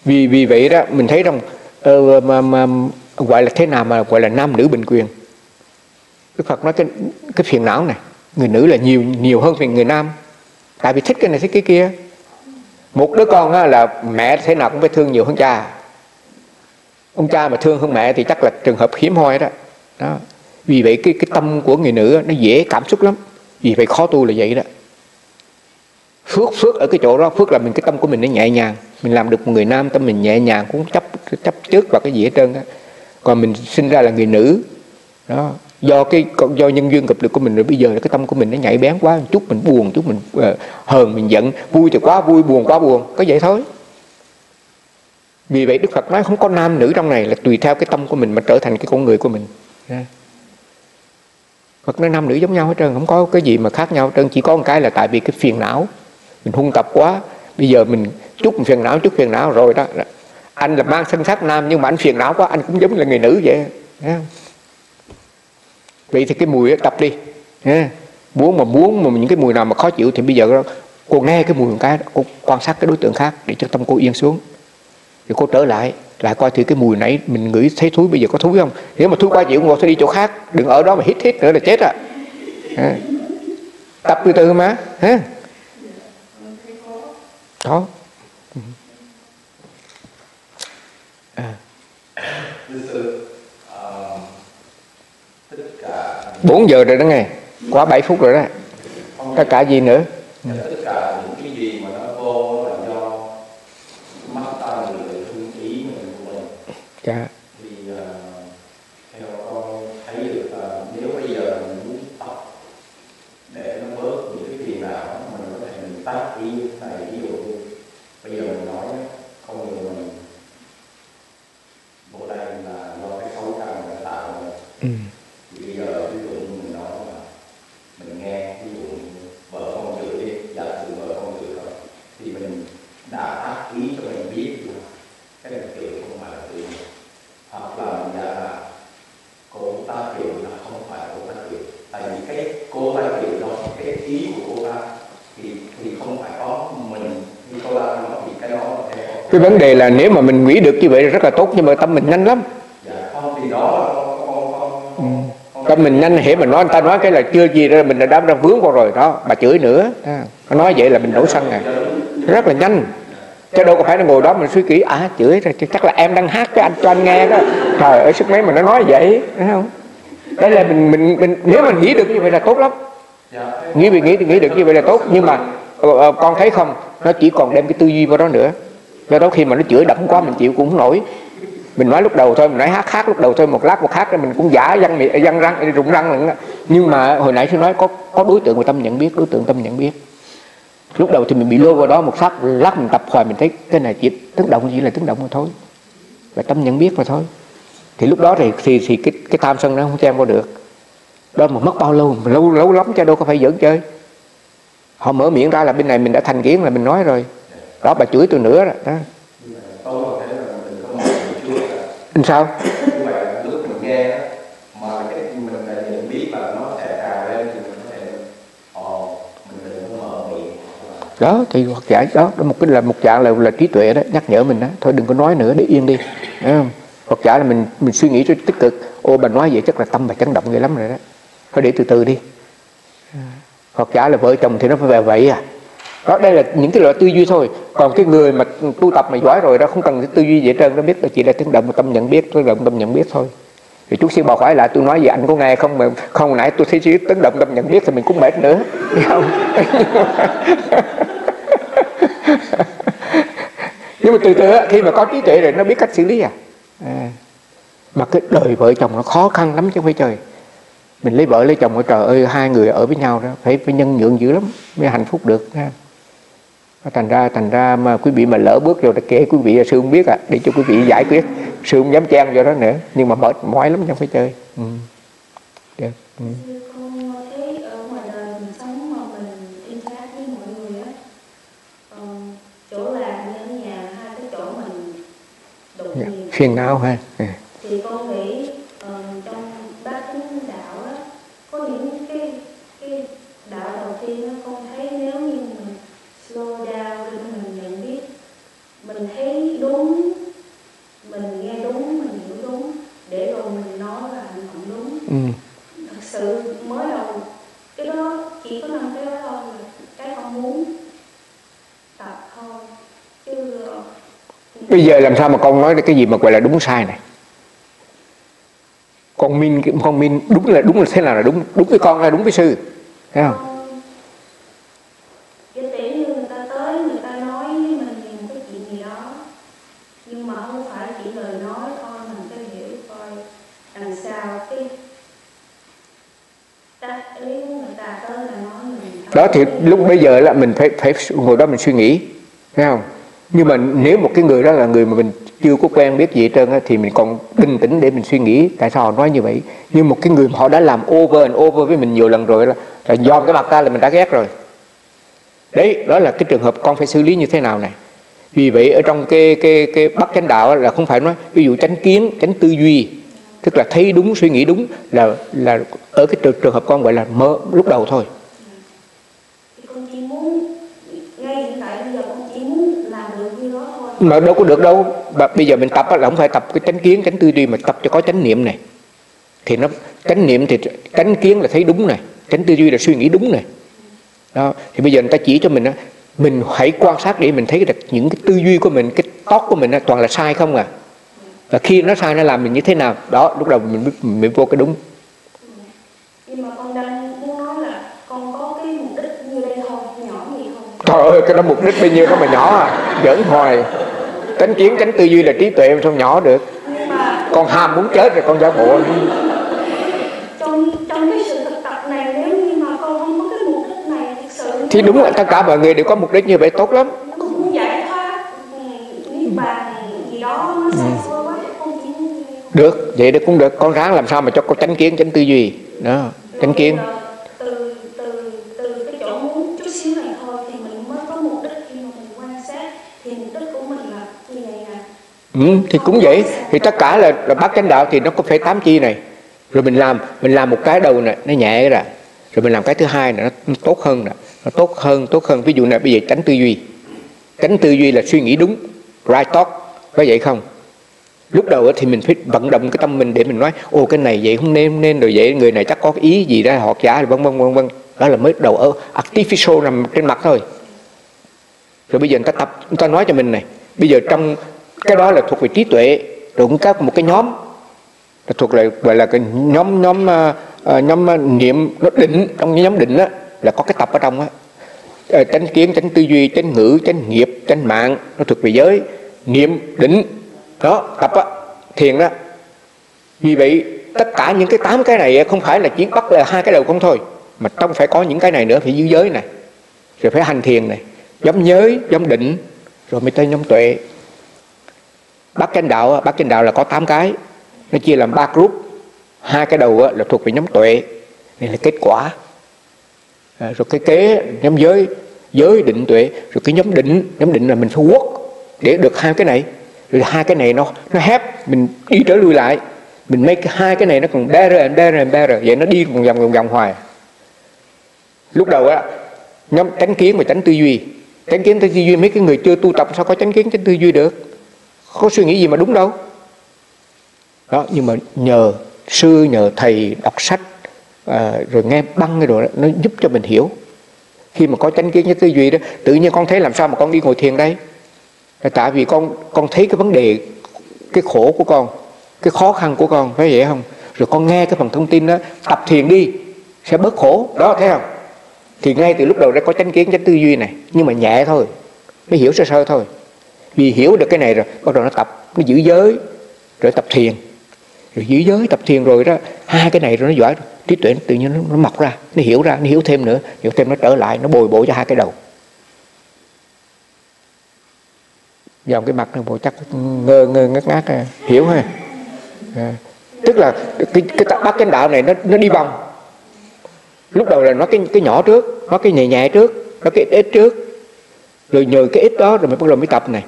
Vì vì vậy đó mình thấy rằng uh, mà, mà, gọi là thế nào mà gọi là nam nữ bình quyền. Đức Phật nói cái cái phiền não này người nữ là nhiều nhiều hơn phiền người nam. Tại vì thích cái này thích cái kia. Một đứa con là mẹ thế nào cũng phải thương nhiều hơn cha ông cha mà thương hơn mẹ thì chắc là trường hợp hiếm hoi đó. Đó. Vì vậy cái cái tâm của người nữ nó dễ cảm xúc lắm. Vì vậy khó tu là vậy đó. Phước phước ở cái chỗ đó phước là mình cái tâm của mình nó nhẹ nhàng. Mình làm được một người nam tâm mình nhẹ nhàng cũng chấp chấp trước vào cái gì hết trơn á. Còn mình sinh ra là người nữ đó. Do cái do nhân duyên gặp được của mình rồi bây giờ là cái tâm của mình nó nhạy bén quá một chút mình buồn chút mình uh, hờn mình giận. Vui thì quá vui buồn quá buồn. Có vậy thôi vì vậy đức phật nói không có nam nữ trong này là tùy theo cái tâm của mình mà trở thành cái con người của mình. Phật nói nam nữ giống nhau hết trơn, không có cái gì mà khác nhau hết trơn. Chỉ có một cái là tại vì cái phiền não. Mình hung tập quá, bây giờ mình chút phiền não, chút phiền não rồi đó. Anh là mang thân xác nam nhưng mà anh phiền não quá, anh cũng giống là người nữ vậy. Vậy thì cái mùi tập đi. Muốn mà muốn mà những cái mùi nào mà khó chịu thì bây giờ cô nghe cái mùi một cái cô quan sát cái đối tượng khác để cho tâm cô yên xuống thì cô trở lại lại coi thử cái mùi nãy mình ngửi thấy thúi bây giờ có thúi không? Nếu mà thúi quá chịu ngồi sẽ đi chỗ khác đừng ở đó mà hít hít nữa là chết à, tập từ từ mà ha đó. À. bốn giờ rồi đó nghe quá bảy phút rồi đó. Tất cả gì nữa? Tất cả những cái gì mà nó vô là do mắt ta lựa thương ý mình của mình dạ thì uh, theo con thấy được uh, nếu bây giờ mình muốn tập để nó bớt những cái phiền não mình có thể mình ý như này ví dụ như bây giờ mình nói con người mình bộ đây là do cái mình đã tạo ừ. thì bây giờ ví dụ như mình nói là mình nghe ví dụ như vợ con chửi đi giả sử vợ con chửi thôi thì mình đã tác ý cho mình biết là cái này chửi không phải là chửi mình hoặc là mình đã là cô ta chửi là không phải cô ta chửi tại vì cái cô ta chửi đó cái ý của cô ta cái đó là theo cái vấn đề là nếu mà mình nghĩ được như vậy là rất là tốt nhưng mà tâm mình nhanh lắm. Dạ con tâm mình nhanh hễ mình nói người ta nói cái là chưa gì ra mình đã đám ra vướng vào rồi đó bà chửi nữa. À, nói vậy là mình nổi sân này rất là nhanh. Chứ đâu có phải là ngồi đó mình suy nghĩ à chửi rồi chắc là em đang hát cho anh cho anh nghe đó. Trời ơi sức mấy mà nó nói vậy thấy không? Đây là mình mình mình nếu mình nghĩ được như vậy là tốt lắm. Dạ. Nghĩ vì nghĩ thì nghĩ được như vậy là tốt. Nhưng mà ờ, ờ, con thấy không? Nó chỉ còn đem cái tư duy vào đó nữa do đó khi mà nó chửi đậm quá mình chịu cũng không nổi. Mình nói lúc đầu thôi mình nói hát hát lúc đầu thôi một lát một hát rồi mình cũng giả răng miệng răng răng rụng răng lận nhưng mà hồi nãy tôi nói có có đối tượng của tâm nhận biết đối tượng tâm nhận biết. Lúc đầu thì mình bị lôi vào đó một phát lát mình tập hoài mình thấy cái này chỉ tiếng động chỉ là tiếng động mà thôi. Là tâm nhận biết mà thôi. Thì lúc đó thì thì, thì cái cái tham sân nó không xem vào được. Đó mà mất bao lâu mà lâu lâu lắm chứ đâu có phải giỡn chơi. Họ mở miệng ra là bên này mình đã thành kiến là mình nói rồi đó, bà chửi tôi nữa rồi đó. Làm sao? Đó, thì hoặc giải đó đó, một cái là, một dạng là là trí tuệ đó, nhắc nhở mình đó. Thôi, đừng có nói nữa, để yên đi. Không? hoặc giả là mình mình suy nghĩ rất tích cực. Ô, bà nói vậy chắc là tâm bà chấn động ghê lắm rồi đó. Thôi, để từ từ đi. Hoặc giả là vợ chồng thì nó phải về vậy à đó đây là những cái loại tư duy thôi. Còn cái người mà tu tập mà giỏi rồi đó không cần cái tư duy gì trơn nó biết là chỉ là tiếng động tâm nhận biết tiếng động tâm nhận biết thôi. Thì chút xíu bà hỏi lại tôi nói gì anh có nghe không mà không nãy tôi thấy chỉ tiếng động tâm nhận biết thì mình cũng mệt nữa. Đấy không? Nhưng mà từ từ khi mà có trí tuệ rồi nó biết cách xử lý à, à. mà cái đời vợ chồng nó khó khăn lắm chứ không phải trời. Mình lấy vợ lấy chồng ở trời ơi hai người ở với nhau đó phải phải nhân nhượng dữ lắm mới hạnh phúc được ha thành ra thành ra mà quý vị mà lỡ bước rồi thì kể quý vị sư không biết à để cho quý vị giải quyết sư không dám chen vào đó nữa nhưng mà mệt mỏi lắm không phải chơi ừ. được ừ. Sư con thấy ở ngoài đời mình sống mà mình interact với mọi người á ờ, chỗ làm như ở nhà hai cái chỗ mình đụng Dạ. nhiều phiền não ha ừ. thì con nghĩ ờ, trong bát chánh đạo á có những cái cái đạo đầu tiên á con thấy nếu như mình slow down để mình nhận biết mình thấy đúng mình nghe đúng mình hiểu đúng để rồi mình nói là hành động đúng Ừ. thật sự mới đầu cái đó chỉ có năm cái đó thôi cái con muốn tập thôi, chứ ờ, bây giờ làm sao mà con nói cái gì mà gọi là đúng sai này? Con minh con minh đúng là đúng là thế nào là đúng đúng với con hay đúng với sư? Thấy không con cái tỉ như người ta tới người ta nói với mình về một cái chuyện gì đó nhưng mà không phải chỉ lời nói thôi mình phải hiểu coi đằng sau cái ta ý người ta tới là nói mình đó thì lúc bây giờ là mình phải phải ngồi đó mình suy nghĩ thấy không? Nhưng mà nếu một cái người đó là người mà mình chưa có quen biết gì hết trơn á, thì mình còn bình tĩnh để mình suy nghĩ tại sao họ nói như vậy. Nhưng một cái người mà họ đã làm over and over với mình nhiều lần rồi là, là dòm cái mặt ta là mình đã ghét rồi. Đấy đó là cái trường hợp con phải xử lý như thế nào này. Vì vậy ở trong cái cái cái bắt chánh đạo là không phải nói ví dụ chánh kiến chánh tư duy tức là thấy đúng suy nghĩ đúng là là ở cái trường, trường hợp con gọi là mơ lúc đầu thôi thì con chỉ muốn ngay hiện tại bây giờ con chỉ muốn làm được như đó thôi mà đâu có được đâu. Mà bây giờ mình tập là không phải tập cái chánh kiến chánh tư duy mà tập cho có chánh niệm này. Thì nó chánh niệm thì chánh kiến là thấy đúng này. Chánh tư duy là suy nghĩ đúng này. Đó. Thì bây giờ người ta chỉ cho mình á mình hãy quan sát để mình thấy được những cái tư duy của mình cái tóc của mình toàn là sai không à? Và khi nó sai nó làm mình như thế nào? Đó lúc đầu mình mới, mình vô cái đúng. Nhưng mà con đang muốn nói là con có cái mục đích như đây thôi nhỏ gì không? Trời ơi cái đó mục đích bao nhiêu đó mà nhỏ à? Giỡn hoài chánh kiến chánh tư duy là trí tuệ mà sao nhỏ được? Con ham muốn chết rồi con giả bộ. Trong trong cái sự thực tập này nếu như mà con không có cái mục đích này thực sự thì đúng là tất cả mọi người đều có mục đích như vậy tốt lắm. Con muốn giải thoát. Ừ, niết bàn gì đó nó xa xôi quá con chỉ muốn được vậy được cũng được. Con ráng làm sao mà cho có chánh kiến chánh tư duy. Đó chánh kiến Rồi, ờ, từ từ từ cái chỗ muốn chút xíu này thôi thì mình mới có mục đích khi mà mình quan sát thì mục đích của mình là như vậy nè ừ, thì cũng vậy. Thì tất cả là, là bát chánh đạo thì nó có phải tám chi này. Rồi mình làm mình làm một cái đầu này nó nhẹ ra. Rồi mình làm cái thứ hai này nó, nó tốt hơn nè. Nó tốt hơn tốt hơn. Ví dụ này bây giờ tránh tư duy. Tránh tư duy là suy nghĩ đúng right talk có vậy không? Lúc đầu thì mình phải vận động cái tâm mình để mình nói ô cái này vậy không nên nên rồi vậy. Người này chắc có ý gì đó họ giả vân vân vân vân. Đó là mới đầu ở artificial nằm trên mặt thôi. Rồi bây giờ người ta tập người ta nói cho mình này bây giờ trong cái đó là thuộc về trí tuệ rồi cũng các một cái nhóm. Là thuộc lại gọi là cái nhóm nhóm uh, nhóm uh, niệm nó định. Trong cái nhóm định á là có cái tập ở trong á. Ờ, tránh kiến tránh tư duy tránh ngữ tránh nghiệp tránh mạng nó thuộc về giới. Niệm định đó tập á thiền đó vì vậy tất cả những cái tám cái này không phải là chỉ bắt là hai cái đầu không thôi mà trong phải có những cái này nữa phải giữ giới này rồi phải hành thiền này. Giống giới giống định rồi mới tới nhóm tuệ bát chánh đạo bát chánh đạo là có tám cái. Nó chia làm ba group. Hai cái đầu là thuộc về nhóm tuệ này là kết quả. À, rồi cái kế nhóm giới giới định tuệ rồi cái nhóm định nhóm định là mình phải quốc để được hai cái này. Rồi hai cái này nó nó hép mình đi trở lui lại. Mình make hai cái này nó còn better and better and better. Vậy nó đi vòng vòng vòng vòng hoài. Lúc đầu á nhóm tránh kiến và tránh tư duy. Tránh kiến tránh tư duy mấy cái người chưa tu tập sao có tránh kiến tránh tư duy được? Có suy nghĩ gì mà đúng đâu. Đó nhưng mà nhờ sư nhờ thầy đọc sách à, rồi nghe băng cái đồ đó, nó giúp cho mình hiểu. Khi mà có chánh kiến với tư duy đó tự nhiên con thấy làm sao mà con đi ngồi thiền đây? Là tại vì con con thấy cái vấn đề cái khổ của con cái khó khăn của con phải vậy không? Rồi con nghe cái phần thông tin đó tập thiền đi sẽ bớt khổ đó thấy không? Thì ngay từ lúc đầu đã có chánh kiến chánh tư duy này nhưng mà nhẹ thôi mới hiểu sơ sơ thôi vì hiểu được cái này rồi bắt đầu nó tập nó giữ giới rồi tập thiền. Rồi giữ giới tập thiền rồi đó hai cái này rồi nó giỏi. Trí tuệ tự nhiên nó, nó mọc ra nó hiểu ra nó hiểu thêm nữa. Hiểu thêm nó trở lại nó bồi bổ cho hai cái đầu. Dòng cái mặt nó bộ chắc ngơ ngơ ngất ngát à. hiểu ha? À. tức là cái cái bắt chánh đạo này nó nó đi vòng. Lúc đầu là nó cái cái nhỏ trước nó cái nhẹ nhẹ trước nó cái ít, ít trước. Rồi nhờ cái ít đó rồi mới bắt đầu mới tập này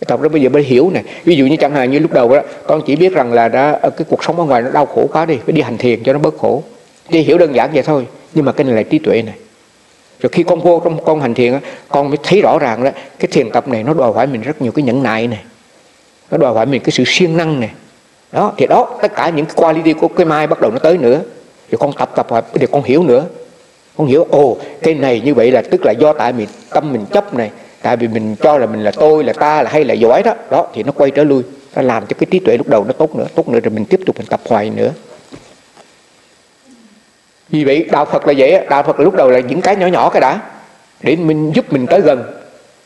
thật tập bây giờ mới hiểu này ví dụ như chẳng hạn như lúc đầu đó, con chỉ biết rằng là đã ờ, cái cuộc sống ở ngoài nó đau khổ quá đi, phải đi hành thiền cho nó bớt khổ. Chỉ hiểu đơn giản vậy thôi, nhưng mà cái này là trí tuệ này. Rồi khi con vô trong con hành thiền con mới thấy rõ ràng đó, cái thiền tập này nó đòi hỏi mình rất nhiều cái nhẫn nại này nó đòi hỏi mình cái sự siêng năng này đó, thì đó, tất cả những cái quality của cái mai bắt đầu nó tới nữa. Rồi con tập tập rồi để con hiểu nữa. Con hiểu, ồ, cái này như vậy là tức là do tại mình, tâm mình chấp này tại vì mình cho là mình là tôi là ta là hay là giỏi đó. Đó thì nó quay trở lui. Nó làm cho cái trí tuệ lúc đầu nó tốt nữa tốt nữa rồi mình tiếp tục mình tập hoài nữa. Vì vậy đạo Phật là vậy đạo Phật là lúc đầu là những cái nhỏ nhỏ cái đã để mình giúp mình tới gần.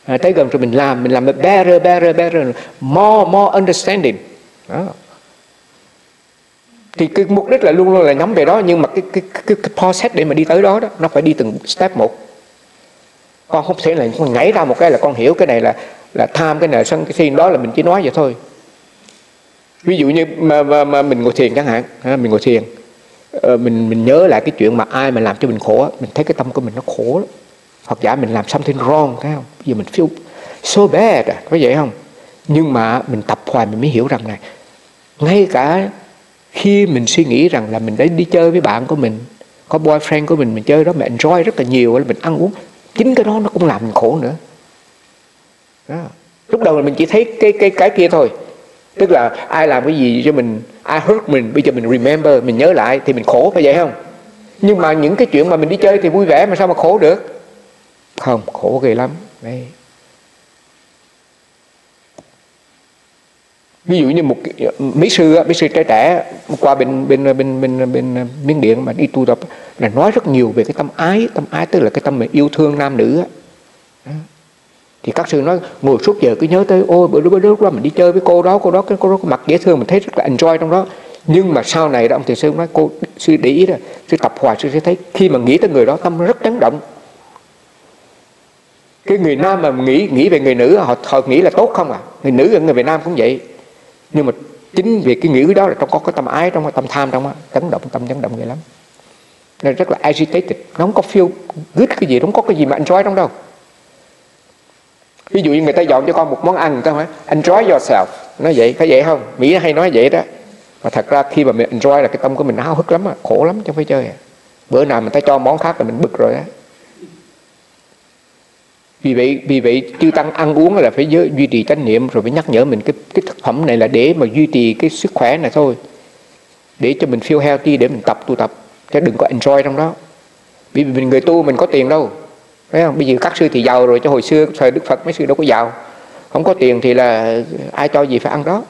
À, tới gần rồi mình làm mình làm better better better more more understanding. Đó. Thì cái mục đích là luôn luôn là nhắm về đó nhưng mà cái cái cái, cái process để mà đi tới đó đó nó phải đi từng step một con không thể là con nhảy ra một cái là con hiểu cái này là là tham cái này là sân cái thiên đó là mình chỉ nói vậy thôi. Ví dụ như mà, mà, mà mình ngồi thiền chẳng hạn mình ngồi thiền ờ, mình mình nhớ lại cái chuyện mà ai mà làm cho mình khổ mình thấy cái tâm của mình nó khổ lắm. Hoặc giả mình làm something wrong thấy không? Bây giờ mình feel so bad à có vậy không? Nhưng mà mình tập hoài mình mới hiểu rằng này ngay cả khi mình suy nghĩ rằng là mình đã đi chơi với bạn của mình có boyfriend của mình mình chơi đó mình enjoy rất là nhiều là mình ăn uống chính cái đó nó cũng làm mình khổ nữa. Đó. lúc đầu mình chỉ thấy cái cái cái kia thôi. Tức là ai làm cái gì cho mình, ai hurt mình, bây giờ mình remember, mình nhớ lại thì mình khổ, phải vậy không? Nhưng mà những cái chuyện mà mình đi chơi thì vui vẻ mà sao mà khổ được? Không, khổ ghê lắm. Đây. Ví dụ như một mấy sư mấy sư trẻ trẻ qua bên bên bên bên bên miến điện mà đi tu tập là nói rất nhiều về cái tâm ái tâm ái tức là cái tâm mà yêu thương nam nữ thì các sư nói ngồi suốt giờ cứ nhớ tới ôi bữa bữa lúc đó mình đi chơi với cô đó cô đó cái cô đó mặt dễ thương mình thấy rất là enjoy trong đó. Nhưng mà sau này đó ông thầy sư nói cô sư để ý đó sư tập hoài sư sẽ thấy khi mà nghĩ tới người đó tâm rất chấn động. Cái người nam mà nghĩ nghĩ về người nữ họ, họ nghĩ là tốt không à? Người nữ ở người Việt Nam cũng vậy nhưng mà chính vì cái nghĩ đó là trong có cái tâm ái trong cái tâm tham trong đó chấn động tâm chấn động vậy lắm. Nên rất là agitated nó không có feel good cái gì nó không có cái gì mà enjoy trong đâu. Ví dụ như người ta dọn cho con một món ăn người ta hỏi enjoy yourself. Nói vậy có vậy không? Mỹ hay nói vậy đó. Mà thật ra khi mà mình enjoy là cái tâm của mình háo hức lắm à, khổ lắm chứ không phải chơi à. bữa nào mình ta cho món khác là mình bực rồi á vì vậy vì vậy chư tăng ăn uống là phải giữ, duy trì chánh niệm rồi phải nhắc nhở mình cái cái thực phẩm này là để mà duy trì cái sức khỏe này thôi. Để cho mình feel healthy để mình tập tu tập. Chứ đừng có enjoy trong đó. Vì mình người tu mình có tiền đâu. Phải không? Bây giờ các sư thì giàu rồi cho hồi xưa thời đức phật mấy sư đâu có giàu. Không có tiền thì là ai cho gì phải ăn đó.